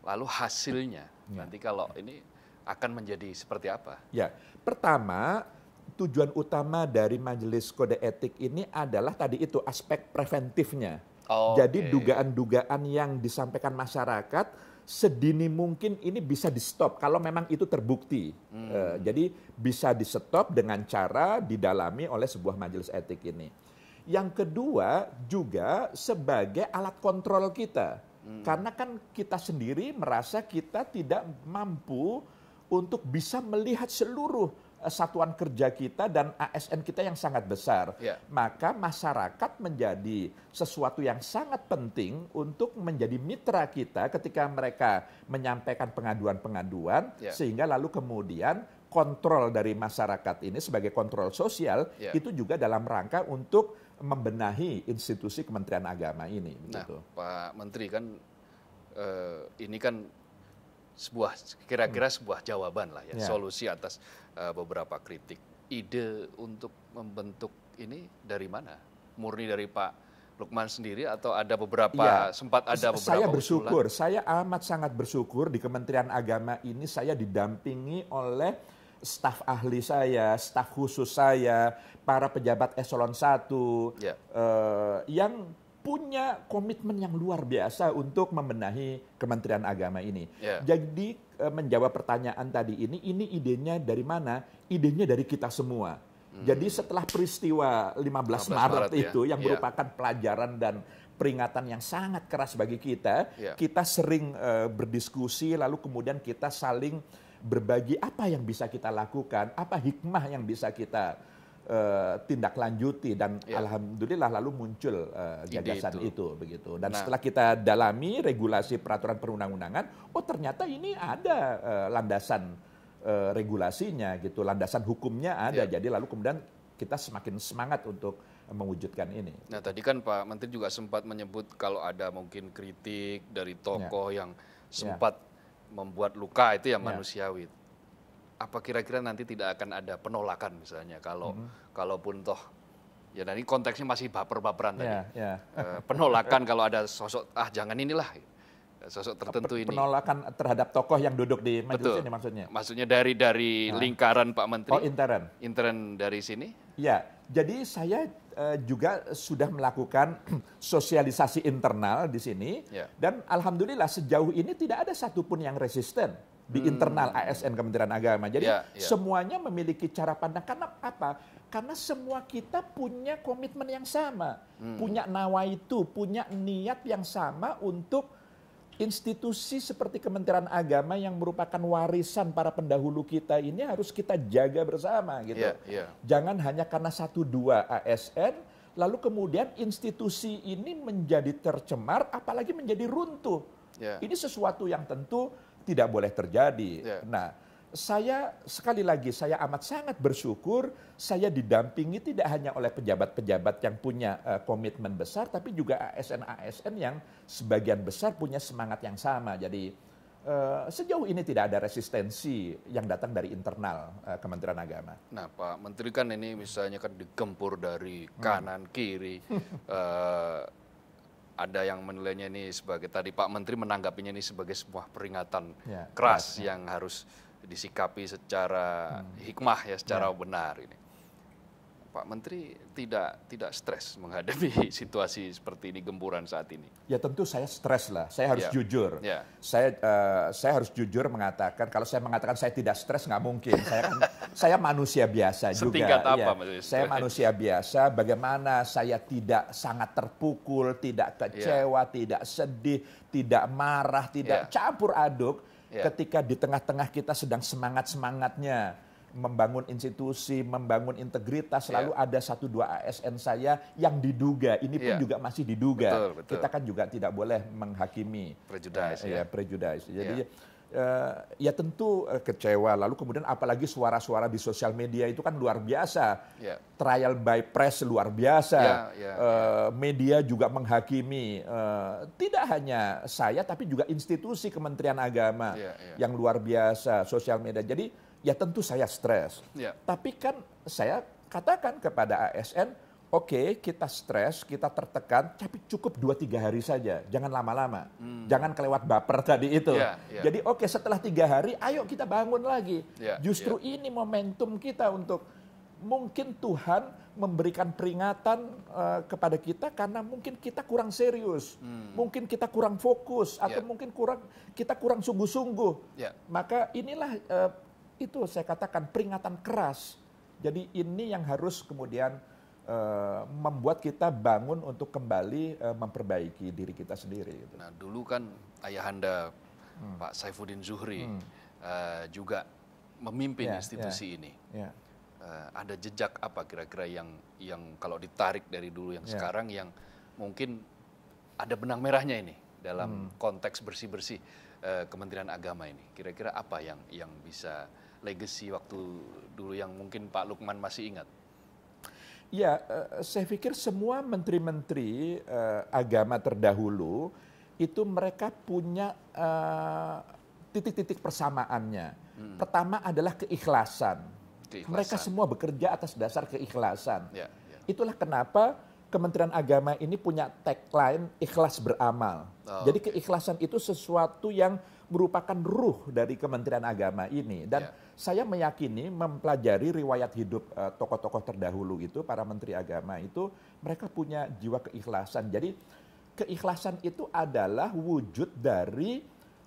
lalu hasilnya ya. nanti kalau ini akan menjadi seperti apa? Ya, pertama tujuan utama dari majelis kode etik ini adalah tadi itu aspek preventifnya Oh, Jadi dugaan-dugaan yang disampaikan masyarakat sedini mungkin ini bisa di stop kalau memang itu terbukti. Hmm. Eh, jadi bisa di stop dengan cara didalami oleh sebuah majelis etik ini. Yang kedua juga sebagai alat kontrol kita. Hmm. Karena kan kita sendiri merasa kita tidak mampu untuk bisa melihat seluruh satuan kerja kita dan ASN kita yang sangat besar. Ya. Maka masyarakat menjadi sesuatu yang sangat penting untuk menjadi mitra kita ketika mereka menyampaikan pengaduan-pengaduan Ya. sehingga lalu kemudian kontrol dari masyarakat ini sebagai kontrol sosial Ya. itu juga dalam rangka untuk membenahi institusi Kementerian Agama ini. Nah. Pak Menteri kan eh, ini kan sebuah kira-kira sebuah jawaban lah ya, Ya. solusi atas eh, beberapa kritik. Ide untuk membentuk ini dari mana? Murni dari Pak Lukman sendiri atau ada beberapa Ya, sempat ada beberapa saya usulan? bersyukur, saya amat sangat bersyukur di Kementerian Agama ini saya didampingi oleh staf ahli saya, staf khusus saya, para pejabat eselon 1 Ya. eh, yang punya komitmen yang luar biasa untuk membenahi Kementerian Agama ini. Ya. Jadi eh, menjawab pertanyaan tadi ini, ini idenya dari mana? Idenya dari kita semua. Jadi setelah peristiwa 15, 15 Maret, Maret ya. itu yang Ya. merupakan pelajaran dan peringatan yang sangat keras bagi kita, Ya. kita sering eh, berdiskusi lalu kemudian kita saling berbagi apa yang bisa kita lakukan, apa hikmah yang bisa kita eh, tindak lanjuti dan Ya. alhamdulillah lalu muncul Ide gagasan itu. itu. begitu. Dan Nah. setelah kita dalami regulasi peraturan perundang-undangan, oh ternyata ini ada eh, landasan eh, regulasinya gitu, landasan hukumnya ada. Ya. Jadi lalu kemudian kita semakin semangat untuk mewujudkan ini. Nah tadi kan Pak Menteri juga sempat menyebut kalau ada mungkin kritik dari tokoh yang sempat membuat luka itu yang Ya. manusiawi. Apa kira-kira nanti tidak akan ada penolakan misalnya kalau kalaupun toh ya nanti konteksnya masih baper-baperan tadi. Ya, ya. Eh, penolakan kalau ada sosok ah jangan inilah sosok tertentu ini. Penolakan terhadap tokoh yang duduk di majelis ini maksudnya. Maksudnya dari dari lingkaran Pak Menteri, Oh intern. intern dari sini. Ya, jadi saya eh, juga sudah melakukan [clears throat] sosialisasi internal di sini Ya. dan alhamdulillah sejauh ini tidak ada satupun yang resisten di internal ASN Kementerian Agama. Jadi Hmm. Ya, ya. semuanya memiliki cara pandang karena apa? Karena semua kita punya komitmen yang sama, Hmm. punya nawaitu, punya niat yang sama untuk institusi seperti Kementerian Agama yang merupakan warisan para pendahulu kita ini harus kita jaga bersama gitu. Iya, iya. Jangan hanya karena satu dua ASN, lalu kemudian institusi ini menjadi tercemar, apalagi menjadi runtuh. Ya. Ini sesuatu yang tentu tidak boleh terjadi. Ya. Nah, saya sekali lagi saya amat sangat bersyukur saya didampingi tidak hanya oleh pejabat-pejabat yang punya eh, komitmen besar, tapi juga ASN-ASN yang sebagian besar punya semangat yang sama. Jadi eh, sejauh ini tidak ada resistensi yang datang dari internal eh, Kementerian Agama. Nah, Pak Menteri kan ini misalnya kan digempur dari Hmm. kanan kiri. [laughs] Eh, ada yang menilainya ini sebagai tadi Pak Menteri menanggapinya ini sebagai sebuah peringatan Ya, keras yang harus disikapi secara Hmm. hikmah ya, secara Ya. benar ini. Pak Menteri tidak tidak stres menghadapi [laughs] situasi seperti ini gempuran saat ini. Ya tentu saya stres lah. Saya harus Ya. jujur. Ya. Saya eh, saya harus jujur mengatakan kalau saya mengatakan saya tidak stres nggak mungkin. Saya kan [laughs] saya manusia biasa juga. Setingkat apa ya. Saya manusia biasa. Bagaimana saya tidak sangat terpukul, tidak kecewa, tidak sedih, tidak marah, tidak Ya. campur aduk Ya. ketika di tengah-tengah kita sedang semangat semangatnya membangun institusi, membangun integritas, Ya. lalu ada satu dua ASN saya yang diduga, ini pun Ya. juga masih diduga. Betul, betul. Kita kan juga tidak boleh menghakimi Prejudice, eh, ya. prejudice. Jadi Ya. eh, ya tentu eh, kecewa. Lalu kemudian apalagi suara-suara di sosial media itu kan luar biasa. Ya. Trial by press luar biasa. Ya, ya, Eh, Media juga menghakimi. eh, tidak hanya saya tapi juga institusi Kementerian Agama Ya, ya. yang luar biasa sosial media. Jadi ya tentu saya stres. Ya. Tapi kan saya katakan kepada ASN, oke kita stres, kita tertekan, tapi cukup 2-3 hari saja, jangan lama-lama. Jangan kelewat baper [laughs] tadi itu. Ya, ya. Jadi oke setelah tiga hari, ayo kita bangun lagi. Ya, Justru ini momentum kita untuk mungkin Tuhan memberikan peringatan uh, kepada kita karena mungkin kita kurang serius, hmm. mungkin kita kurang fokus, atau yeah. mungkin kurang kita kurang sungguh-sungguh. Yeah. Maka inilah uh, itu saya katakan peringatan keras. Jadi ini yang harus kemudian uh, membuat kita bangun untuk kembali uh, memperbaiki diri kita sendiri. Gitu. Nah dulu kan ayahanda hmm. Pak Saifuddin Zuhri hmm. uh, juga memimpin yeah, institusi yeah, ini. Yeah uh, ada jejak apa kira-kira yang yang kalau ditarik dari dulu yang yeah. sekarang yang mungkin ada benang merahnya ini dalam hmm. konteks bersih-bersih uh, Kementerian Agama ini. Kira-kira apa yang yang bisa legacy waktu dulu yang mungkin Pak Lukman masih ingat? Ya, uh, saya pikir semua menteri-menteri uh, agama terdahulu itu mereka punya titik-titik uh, persamaannya. Hmm. Pertama adalah keikhlasan keikhlasan. Mereka semua bekerja atas dasar keikhlasan. Ya, ya. Itulah kenapa Kementerian Agama ini punya tagline ikhlas beramal. Oh, Jadi keikhlasan itu sesuatu yang merupakan ruh dari Kementerian Agama ini dan ya. Saya meyakini mempelajari riwayat hidup eh, tokoh-tokoh terdahulu itu para menteri agama itu mereka punya jiwa keikhlasan. Jadi keikhlasan itu adalah wujud dari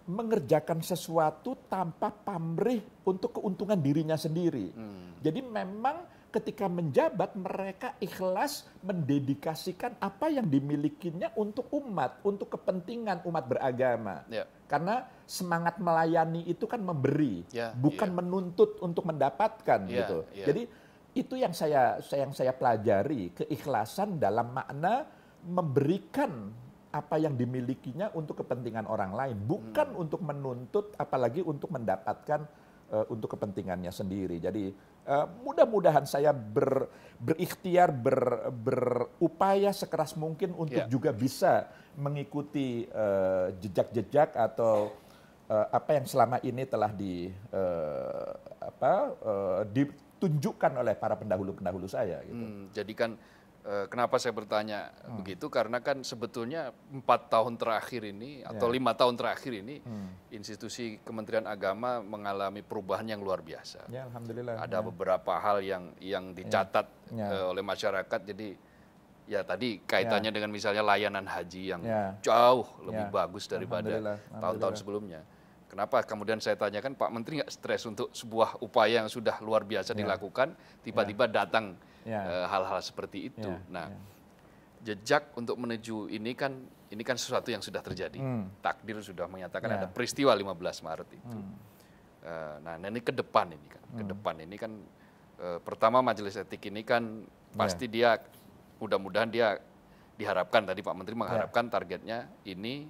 mengerjakan sesuatu tanpa pamrih untuk keuntungan dirinya sendiri. Hmm. Jadi memang ketika menjabat mereka ikhlas mendedikasikan apa yang dimilikinya untuk umat, untuk kepentingan umat beragama. Yeah. Karena semangat melayani itu kan memberi, yeah, bukan yeah. menuntut untuk mendapatkan yeah, gitu. Yeah. Jadi itu yang saya yang saya pelajari, keikhlasan dalam makna memberikan apa yang dimilikinya untuk kepentingan orang lain, bukan hmm. untuk menuntut, apalagi untuk mendapatkan uh, untuk kepentingannya sendiri. Jadi uh, mudah-mudahan saya ber, berikhtiar, ber, berupaya sekeras mungkin untuk yeah. juga bisa mengikuti uh, jejak-jejak atau uh, apa yang selama ini telah di uh, apa uh, ditunjukkan oleh para pendahulu-pendahulu saya. Gitu. Hmm, jadi kan Eh, kenapa saya bertanya hmm. begitu? Karena kan sebetulnya empat tahun terakhir ini atau ya. lima tahun terakhir ini hmm. institusi Kementerian Agama mengalami perubahan yang luar biasa. Ya, Alhamdulillah. Ada ya. beberapa hal yang yang dicatat ya. Ya. oleh masyarakat. Jadi ya tadi kaitannya ya. dengan misalnya layanan haji yang ya. jauh lebih ya. bagus daripada tahun-tahun sebelumnya. Kenapa kemudian saya tanyakan Pak Menteri nggak stres untuk sebuah upaya yang sudah luar biasa ya. dilakukan, tiba-tiba ya. datang Ya. Eh, hal-hal ya. seperti itu. Ya. Nah, ya. jejak untuk menuju ini kan ini kan sesuatu yang sudah terjadi. Hmm. Takdir sudah menyatakan ya. ada peristiwa 15 Maret itu. Hmm. Uh, nah, ini ke depan ini kan, hmm. ke depan ini kan uh, pertama majelis etik ini kan pasti ya. dia mudah-mudahan dia diharapkan tadi Pak Menteri mengharapkan ya. targetnya ini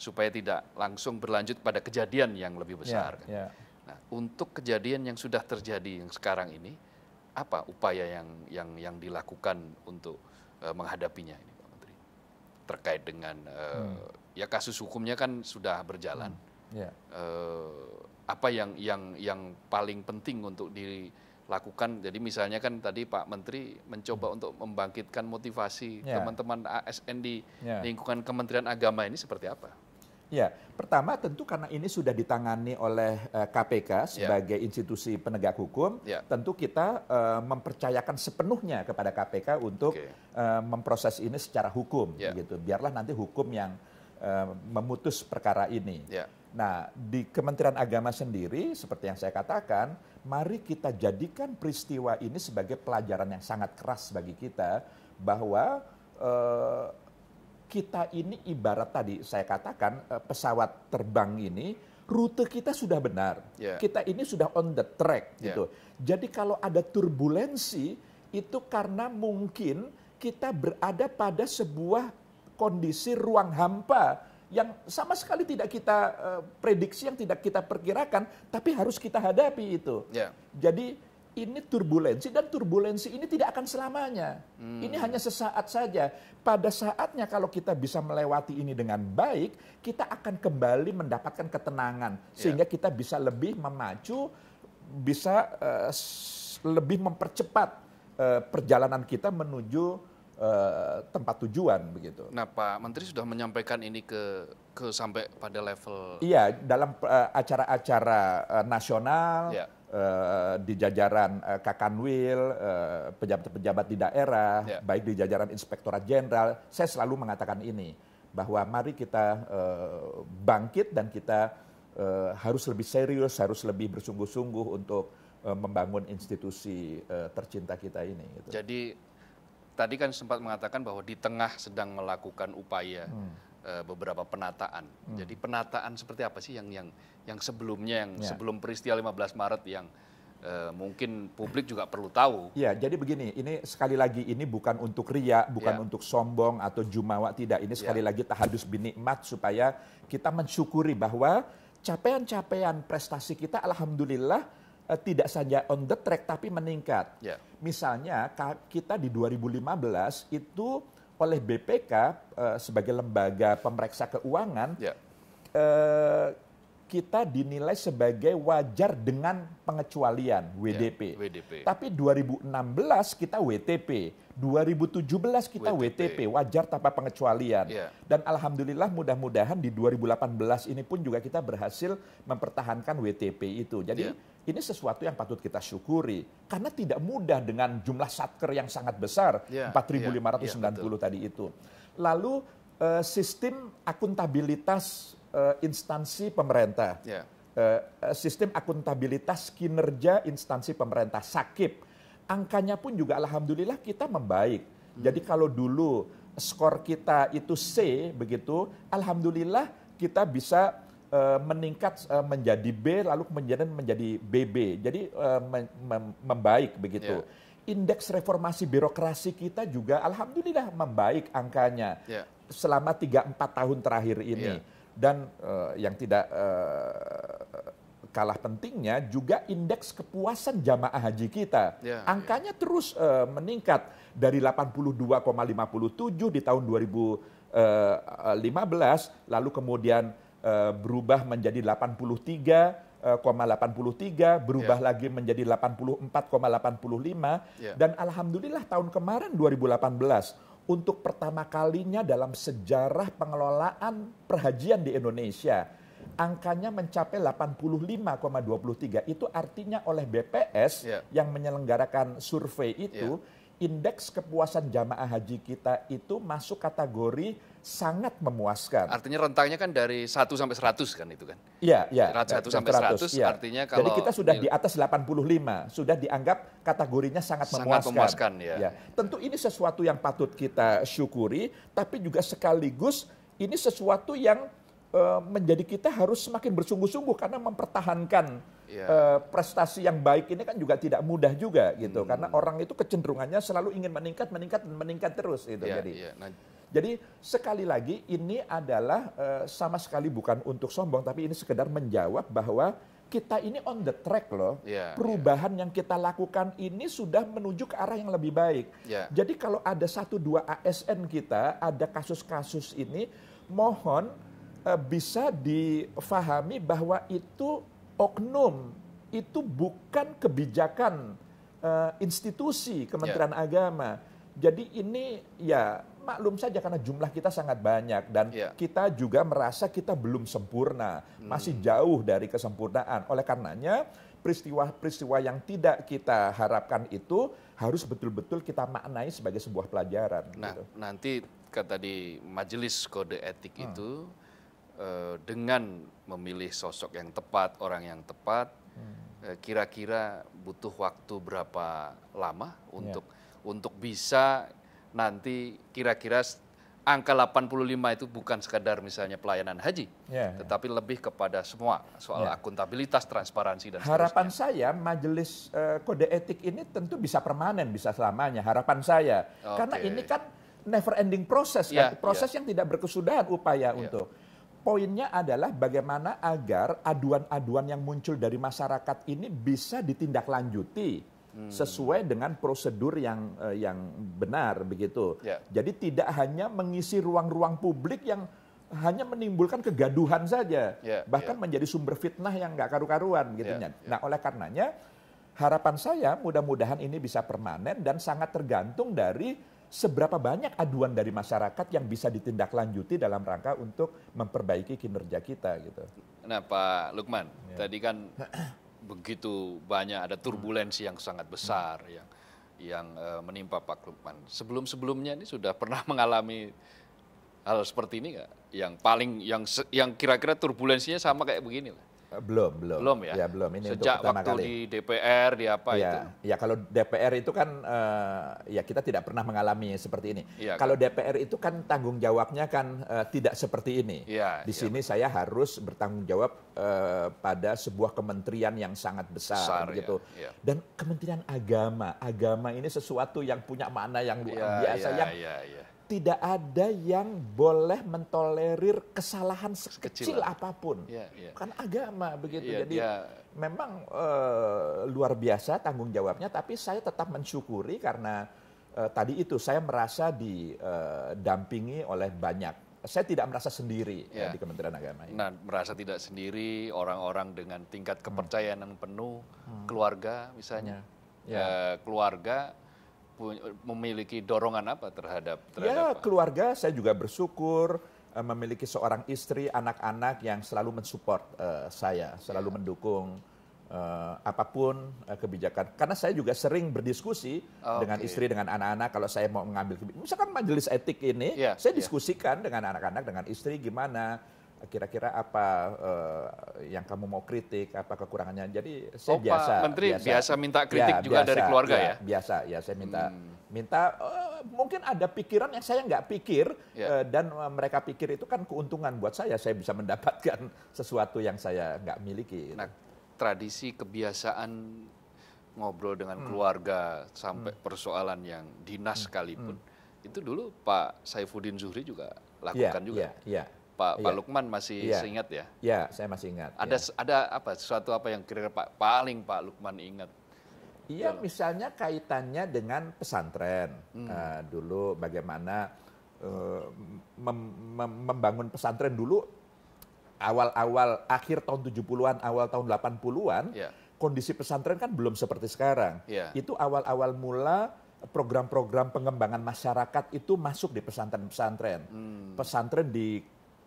supaya tidak langsung berlanjut pada kejadian yang lebih besar. Ya. Kan? Ya. Nah, untuk kejadian yang sudah terjadi yang sekarang ini, apa upaya yang yang yang dilakukan untuk uh, menghadapinya ini Pak Menteri terkait dengan uh, hmm. ya kasus hukumnya kan sudah berjalan hmm. yeah. Ya. uh, apa yang yang yang paling penting untuk dilakukan jadi misalnya kan tadi Pak Menteri mencoba hmm. untuk membangkitkan motivasi ya. teman-teman yeah. ASN di yeah. lingkungan Kementerian Agama ini seperti apa? Ya, pertama tentu karena ini sudah ditangani oleh uh, eh, KPK ya. sebagai yeah. institusi penegak hukum, yeah. tentu kita uh, mempercayakan sepenuhnya kepada KPK untuk okay. uh, eh, memproses ini secara hukum, yeah. gitu. Biarlah nanti hukum yang uh, memutus perkara ini. Yeah. Nah, di Kementerian Agama sendiri, seperti yang saya katakan, mari kita jadikan peristiwa ini sebagai pelajaran yang sangat keras bagi kita bahwa uh, kita ini ibarat tadi saya katakan eh, pesawat terbang ini rute kita sudah benar. Yeah. Kita ini sudah on the track yeah. gitu. Jadi kalau ada turbulensi itu karena mungkin kita berada pada sebuah kondisi ruang hampa yang sama sekali tidak kita uh, prediksi, yang tidak kita perkirakan, tapi harus kita hadapi itu. Yeah. Jadi ini turbulensi dan turbulensi ini tidak akan selamanya. Hmm. Ini hanya sesaat saja. Pada saatnya kalau kita bisa melewati ini dengan baik, kita akan kembali mendapatkan ketenangan ya. sehingga yeah. kita bisa lebih memacu, bisa uh, lebih mempercepat uh, perjalanan kita menuju uh, tempat tujuan begitu. Nah, Pak Menteri sudah menyampaikan ini ke ke sampai pada level Iya, dalam acara-acara uh, uh, nasional yeah uh, di jajaran uh, Kakanwil, pejabat-pejabat di daerah, yeah. baik di jajaran Inspektorat Jenderal, saya selalu mengatakan ini bahwa mari kita uh, bangkit dan kita uh, harus lebih serius, harus lebih bersungguh-sungguh untuk uh, membangun institusi uh, tercinta kita ini. Gitu. Jadi tadi kan sempat mengatakan bahwa di tengah sedang melakukan upaya hmm. Uh, beberapa penataan. Hmm. Jadi penataan seperti apa sih yang yang yang sebelumnya yang ya. sebelum peristiwa 15 Maret yang Uh, mungkin publik juga perlu tahu. Ya, jadi begini, ini sekali lagi ini bukan untuk ria, bukan ya. untuk sombong atau jumawa tidak. Ini sekali ya. lagi tahadus binikmat supaya kita mensyukuri bahwa capaian-capaian prestasi kita alhamdulillah uh, tidak saja on the track tapi meningkat. Ya. Misalnya kita di 2015 itu oleh BPK uh, eh, sebagai lembaga pemeriksa keuangan ya. uh, kita dinilai sebagai wajar dengan pengecualian WDP. Ya, WDP. Tapi 2016 kita WTP, 2017 kita WTP, WTP wajar tanpa pengecualian. Ya. Dan alhamdulillah mudah-mudahan di 2018 ini pun juga kita berhasil mempertahankan WTP itu. Jadi ya. Ini sesuatu yang patut kita syukuri karena tidak mudah dengan jumlah satker yang sangat besar, ya, 4.590 ya, ya, tadi itu. Lalu eh, sistem akuntabilitas uh, instansi pemerintah. Yeah. Ya. Uh, sistem akuntabilitas kinerja instansi pemerintah sakit. Angkanya pun juga alhamdulillah kita membaik. Hmm. Jadi kalau dulu skor kita itu C begitu, alhamdulillah kita bisa uh, meningkat uh, menjadi B lalu kemudian menjadi BB. Jadi mem membaik begitu. Yeah. Indeks reformasi birokrasi kita juga alhamdulillah membaik angkanya yeah. selama 3 4 tahun terakhir ini. Yeah dan uh, yang tidak uh, kalah pentingnya juga indeks kepuasan jamaah haji kita. Ya, ya. Angkanya ya. terus uh, meningkat dari 82,57 di tahun 2015 lalu kemudian berubah menjadi 83 83 berubah yeah. lagi menjadi 84,85 yeah. dan alhamdulillah tahun kemarin 2018 untuk pertama kalinya dalam sejarah pengelolaan perhajian di Indonesia. Angkanya mencapai 85,23. Itu artinya oleh BPS yeah. yang menyelenggarakan survei itu, yeah. indeks kepuasan jamaah haji kita itu masuk kategori sangat memuaskan. Artinya rentangnya kan dari 1 sampai 100 kan itu kan? Iya, iya. 1 sampai 100, 100 ya. artinya kalau... Jadi kita sudah di atas 85, sudah dianggap kategorinya sangat, sangat memuaskan. memuaskan ya. ya. Tentu ini sesuatu yang patut kita syukuri, tapi juga sekaligus ini sesuatu yang uh, menjadi kita harus semakin bersungguh-sungguh karena mempertahankan ya. uh, prestasi yang baik ini kan juga tidak mudah juga gitu. Hmm. Karena orang itu kecenderungannya selalu ingin meningkat, meningkat, meningkat terus gitu. Ya, jadi ya. Nah, jadi sekali lagi ini adalah uh, sama sekali bukan untuk sombong, tapi ini sekedar menjawab bahwa kita ini on the track loh. Yeah, Perubahan yeah. yang kita lakukan ini sudah menuju ke arah yang lebih baik. Yeah. Jadi kalau ada satu dua ASN kita, ada kasus-kasus ini, mohon uh, bisa difahami bahwa itu oknum, itu bukan kebijakan uh, institusi Kementerian yeah. Agama. Jadi ini ya maklum saja karena jumlah kita sangat banyak dan yeah. kita juga merasa kita belum sempurna, masih hmm. jauh dari kesempurnaan. Oleh karenanya peristiwa-peristiwa yang tidak kita harapkan itu harus betul-betul kita maknai sebagai sebuah pelajaran. Nah, gitu. nanti kata di majelis kode etik hmm. itu eh, dengan memilih sosok yang tepat, orang yang tepat, hmm. eh, kira-kira butuh waktu berapa lama untuk yeah. untuk bisa nanti kira-kira angka 85 itu bukan sekadar misalnya pelayanan haji, yeah, ya. tetapi lebih kepada semua soal yeah. akuntabilitas, transparansi dan Harapan saya majelis uh, kode etik ini tentu bisa permanen, bisa selamanya. Harapan saya, okay. karena ini kan never ending proses, yeah, kan? proses yeah. yang tidak berkesudahan upaya yeah. untuk. Poinnya adalah bagaimana agar aduan-aduan yang muncul dari masyarakat ini bisa ditindaklanjuti hmm. sesuai dengan prosedur yang uh, yang benar begitu. Yeah. Jadi tidak hanya mengisi ruang-ruang publik yang hanya menimbulkan kegaduhan saja, yeah, bahkan yeah. menjadi sumber fitnah yang nggak karu-karuan gitu. Yeah, yeah. Nah, oleh karenanya harapan saya mudah-mudahan ini bisa permanen dan sangat tergantung dari seberapa banyak aduan dari masyarakat yang bisa ditindaklanjuti dalam rangka untuk memperbaiki kinerja kita gitu. Nah, Pak Lukman, ya. tadi kan [clears throat] begitu banyak ada turbulensi yang sangat besar yang yang uh, menimpa Pak Lukman. Sebelum-sebelumnya ini sudah [laughs] pernah mengalami hal seperti ini nggak? Yang paling yang yang kira-kira turbulensinya sama kayak begini lah. Belum, belum. Belum ya? Ya, belum. Ini Sejak untuk waktu kali. di DPR, di apa ya, itu? Ya, kalau DPR itu kan, uh, ya kita tidak pernah mengalami seperti ini. Ya, kalau kan? DPR itu kan tanggung jawabnya kan uh, tidak seperti ini. Ya, di ya. sini saya harus bertanggung jawab uh, pada sebuah kementerian yang sangat besar, Besar, begitu. ya, ya. Dan Kementerian Agama, agama ini sesuatu yang punya makna yang luar Ya, biasa, ya, yang ya, ya. Tidak ada yang boleh mentolerir kesalahan sekecil apa pun. Ya, ya. Kan agama begitu. Iya, Jadi dia- memang eh, luar biasa tanggung jawabnya, tapi saya tetap mensyukuri karena eh, tadi itu saya merasa didampingi oleh banyak. Saya tidak merasa sendiri eh, Ya. di Kementerian Agama ini. Nah, merasa tidak sendiri orang-orang dengan tingkat Hmm. kepercayaan yang penuh, keluarga misalnya, Ya. Eh, keluarga memiliki dorongan apa terhadap Ya terhadap keluarga saya juga bersyukur eh, memiliki seorang istri, anak-anak yang selalu mensupport eh, saya, selalu Ya. mendukung eh, apa pun eh, kebijakan. Karena saya juga sering berdiskusi Oke. dengan istri, dengan anak-anak kalau saya mau mengambil kebijakan. Misalkan majelis etik ini, Ya, saya ya. diskusikan dengan anak-anak, dengan istri gimana kira-kira apa eh, yang kamu mau kritik, apa kekurangannya. Jadi saya Oh, Pak biasa Menteri biasa minta kritik juga dari keluarga ya? Hmm. biasa ya saya minta minta eh, mungkin ada pikiran yang saya nggak pikir Ya. eh, dan mereka pikir itu kan keuntungan buat saya saya bisa mendapatkan [laughs] sesuatu yang saya nggak miliki Nah, tradisi kebiasaan ngobrol Hmm. dengan keluarga sampai persoalan yang dinas sekalipun. Itu dulu Pak Saifuddin Zuhri juga lakukan juga. iya, iya. Pak Pak Iya. Lukman masih Iya. seingat ya. ya saya masih ingat Ada ya. ada apa sesuatu apa yang kira-kira Pak paling Pak Lukman ingat? Iya, misalnya kaitannya dengan pesantren. Eh, dulu bagaimana eh, mem- mem- membangun pesantren dulu awal-awal akhir tahun 70-an, awal tahun 80-an, Ya. kondisi pesantren kan belum seperti sekarang. Ya. Itu awal-awal mula program-program pengembangan masyarakat itu masuk di pesantren-pesantren. Pesantren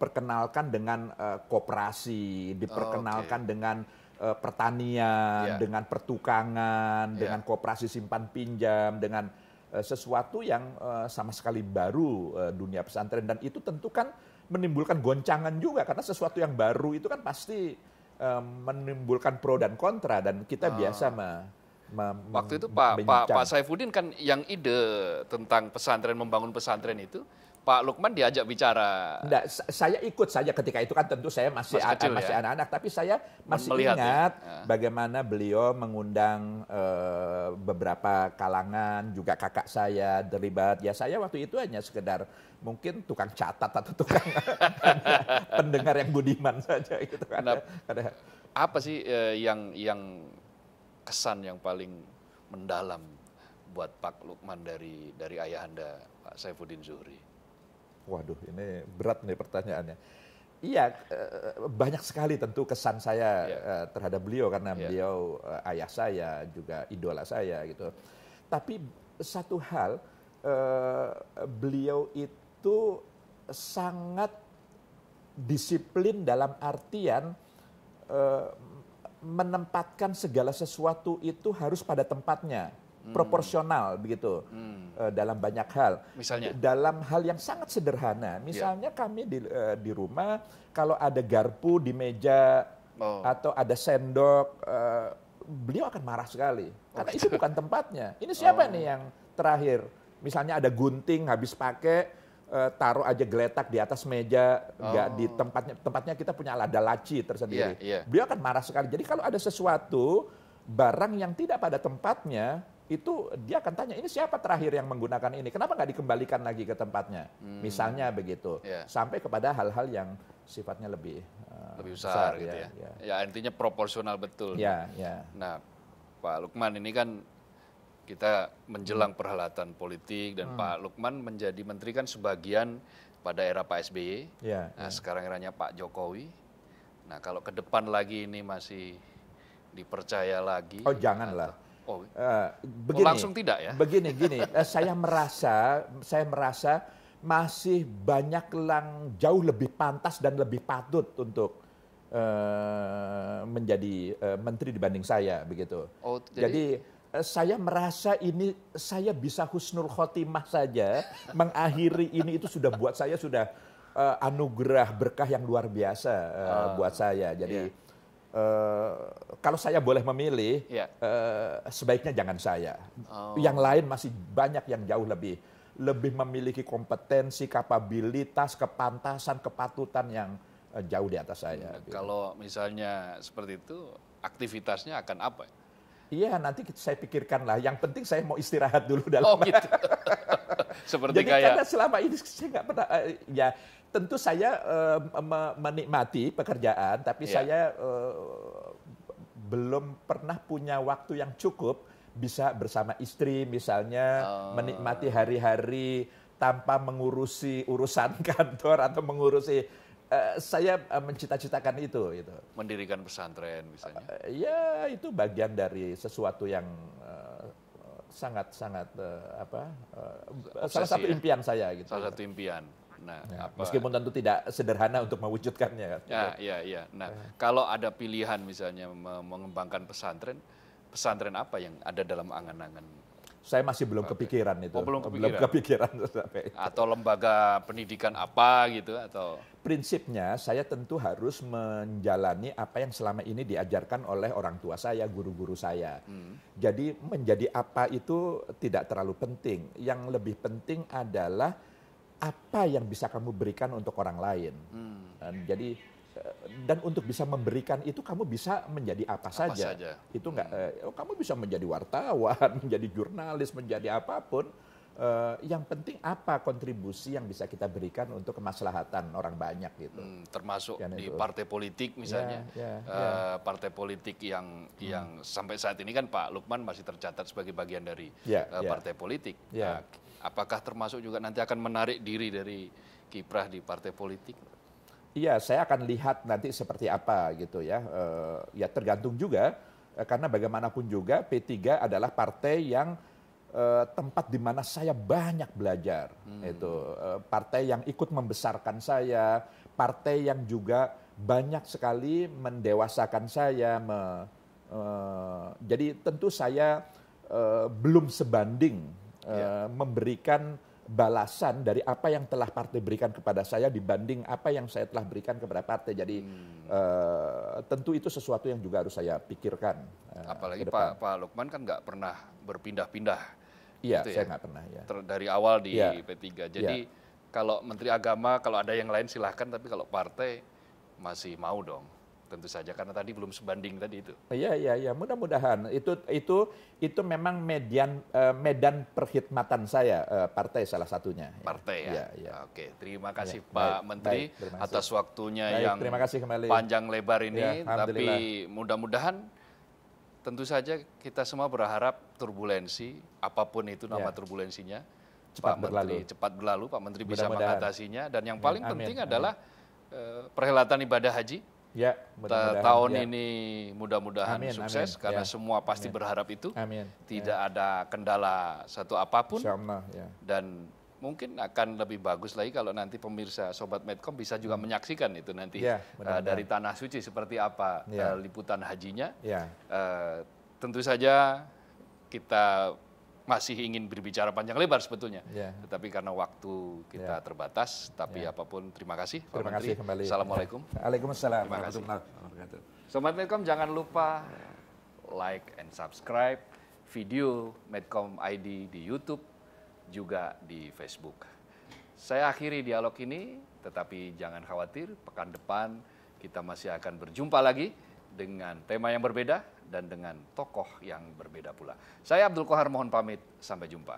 diperkenalkan dengan eh, koperasi, diperkenalkan dengan eh, pertanian, Ya. dengan pertukangan, Ya. dengan koperasi simpan pinjam, dengan eh, sesuatu yang eh, sama sekali baru eh, dunia pesantren dan itu tentu kan menimbulkan goncangan juga karena sesuatu yang baru itu kan pasti eh, menimbulkan pro dan kontra dan kita biasa me- me-. Waktu itu Pak Pak. Pak Saifuddin kan yang ide tentang pesantren membangun pesantren itu Pak Lukman diajak bicara. Enggak, sa- saya ikut saja ketika itu kan tentu saya masih Masih kecil masih ya? anak-anak tapi saya masih Melihat ya? ingat Ya. bagaimana beliau mengundang eh, beberapa kalangan juga kakak saya terlibat ya saya waktu itu hanya sekedar mungkin tukang catat atau tukang [laughs] pendengar yang budiman saja gitu kan. Nah, Ada- Apa sih eh, yang yang kesan yang paling mendalam buat Pak Lukman dari dari ayahanda Pak Saifuddin Zuhri? Waduh, ini berat nih pertanyaannya. Iya, eh, banyak sekali tentu kesan saya Iya. eh, terhadap beliau karena Iya. beliau eh, ayah saya juga idola saya gitu. Tapi satu hal, eh, beliau itu sangat disiplin dalam artian menempatkan segala sesuatu itu harus pada tempatnya, proporsional begitu eh, dalam banyak hal. Misalnya? dalam hal yang sangat sederhana, misalnya kami di eh, di rumah kalau ada garpu di meja Oh. atau ada sendok, eh, beliau akan marah sekali karena itu bukan [laughs] tempatnya. Ini siapa nih yang terakhir? Misalnya ada gunting habis pakai taruh aja geletak di atas meja, nggak di tempatnya tempatnya kita punya ada laci tersendiri. Iya, iya. Beliau akan marah sekali. Jadi kalau ada sesuatu barang yang tidak pada tempatnya, itu dia akan tanya ini siapa terakhir yang menggunakan ini? Kenapa nggak dikembalikan lagi ke tempatnya? Misalnya begitu. Iya. Sampai kepada hal-hal yang sifatnya lebih uh, Lebih besar, gitu ya. Ya, Ya intinya proporsional betul. ya. ya. Nah, Pak Lukman ini kan kita menjelang perhelatan politik dan Pak Lukman menjadi menteri kan sebagian pada era Pak SBY. Ya, Nah, sekarang eranya Pak Jokowi. Nah, kalau ke depan lagi ini masih dipercaya lagi. Oh janganlah. Oh, oh, begini, langsung tidak ya? Begini, [laughs] gini. eh, saya merasa, saya merasa masih banyak yang jauh lebih pantas dan lebih patut untuk uh, menjadi uh, menteri dibanding saya begitu. Oh, jadi, jadi uh, saya merasa ini saya bisa husnul khotimah saja [laughs] mengakhiri ini itu sudah buat saya sudah uh, anugerah berkah yang luar biasa uh, uh, buat saya. Jadi yeah. Uh, kalau saya boleh memilih, yeah. uh, sebaiknya jangan saya. Oh. Yang lain masih banyak yang jauh lebih lebih memiliki kompetensi, kapabilitas, kepantasan, kepatutan yang uh, jauh di atas saya. Hmm, gitu. Kalau misalnya seperti itu, aktivitasnya akan apa? Iya, nanti saya pikirkan lah. Yang penting saya mau istirahat dulu dalam. Oh gitu. [laughs] Seperti Jadi kayak. karena selama ini saya nggak pernah. Uh, ya tentu saya uh, menikmati pekerjaan, tapi yeah. saya uh, belum pernah punya waktu yang cukup bisa bersama istri misalnya oh. menikmati hari-hari tanpa mengurusi urusan [laughs] kantor atau mengurusi uh, saya mencita-citakan itu itu mendirikan pesantren misalnya uh, ya itu bagian dari sesuatu yang uh, sangat sangat uh, apa uh, salah satu ya? impian saya gitu salah satu impian Nah, ya, apa, meskipun tentu tidak sederhana untuk mewujudkannya kan. Ya, iya, iya. Nah, ya. kalau ada pilihan misalnya mengembangkan pesantren, pesantren apa yang ada dalam angan-angan? Saya masih belum kepikiran itu. Oh, belum kepikiran. Belum kepikiran [laughs] Atau lembaga pendidikan apa gitu atau prinsipnya saya tentu harus menjalani apa yang selama ini diajarkan oleh orang tua saya, guru-guru saya. Hmm. Jadi menjadi apa itu tidak terlalu penting. Yang lebih penting adalah apa yang bisa kamu berikan untuk orang lain. Hmm. Dan jadi eh, dan untuk bisa memberikan itu kamu bisa menjadi apa, apa saja. saja. Itu enggak hmm. oh, kamu bisa menjadi wartawan, [laughs] menjadi jurnalis, menjadi apa pun. Uh, yang penting apa kontribusi yang bisa kita berikan untuk kemaslahatan orang banyak gitu. Hmm, termasuk di itu. partai politik misalnya, ya, ya, uh, ya. partai politik yang hmm. yang sampai saat ini kan Pak Lukman masih tercatat sebagai bagian dari ya, uh, ya. partai politik. Ya. Nah, apakah termasuk juga nanti akan menarik diri dari kiprah di partai politik? Iya, saya akan lihat nanti seperti apa gitu ya. E, ya tergantung juga e, karena bagaimanapun juga P3 adalah partai yang e, tempat di mana saya banyak belajar. Hmm. Itu e, partai yang ikut membesarkan saya, partai yang juga banyak sekali mendewasakan saya. Me, e, jadi tentu saya e, belum sebanding yeah. Ya. memberikan balasan dari apa yang telah partai berikan kepada saya dibanding apa yang saya telah berikan kepada partai. Jadi hmm. uh, tentu itu sesuatu yang juga harus saya pikirkan. Uh, Apalagi Pak Pak Lukman kan nggak pernah berpindah-pindah. Iya, gitu saya ya? nggak ya? pernah. Ya. Ter, dari awal di ya. P3. Jadi ya. kalau Menteri Agama, kalau ada yang lain silahkan. Tapi kalau partai masih mau dong tentu saja karena tadi belum sebanding tadi itu. Iya iya iya mudah-mudahan itu itu itu memang median uh, medan perkhidmatan saya uh, partai salah satunya. Partai ya. ya, ya. Oke terima kasih ya, Pak baik, Menteri baik, atas waktunya baik, yang terima kasih kembali. panjang lebar ini. Ya, tapi mudah-mudahan tentu saja kita semua berharap turbulensi apa pun itu nama ya. turbulensinya cepat Pak berlalu. Menteri cepat berlalu Pak Menteri bisa mengatasinya dan yang paling ya, penting amin. adalah uh, perhelatan ibadah haji Ya, tahun ya. ini mudah-mudahan sukses amin. karena ya. semua pasti amin. berharap itu. Amin. Tidak ya. ada kendala satu apa pun. Allah, ya. Dan mungkin akan lebih bagus lagi kalau nanti pemirsa Sobat Medcom bisa juga hmm. menyaksikan itu nanti ya, uh, dari Tanah Suci seperti apa ya. uh, liputan hajinya. Ya. Uh, tentu saja kita masih ingin berbicara panjang lebar sebetulnya. Yeah. Tetapi karena waktu kita yeah. terbatas, tapi yeah. apa pun terima kasih Pak terima Menteri. Kasih kembali. Assalamualaikum. [laughs] Waalaikumsalam. Terima kasih. Sobat Medcom jangan lupa like and subscribe video Medcom ID di YouTube juga di Facebook. Saya akhiri dialog ini, tetapi jangan khawatir, pekan depan kita masih akan berjumpa lagi dengan tema yang berbeda dan dengan tokoh yang berbeda pula. Saya Abdul Kohar mohon pamit, sampai jumpa.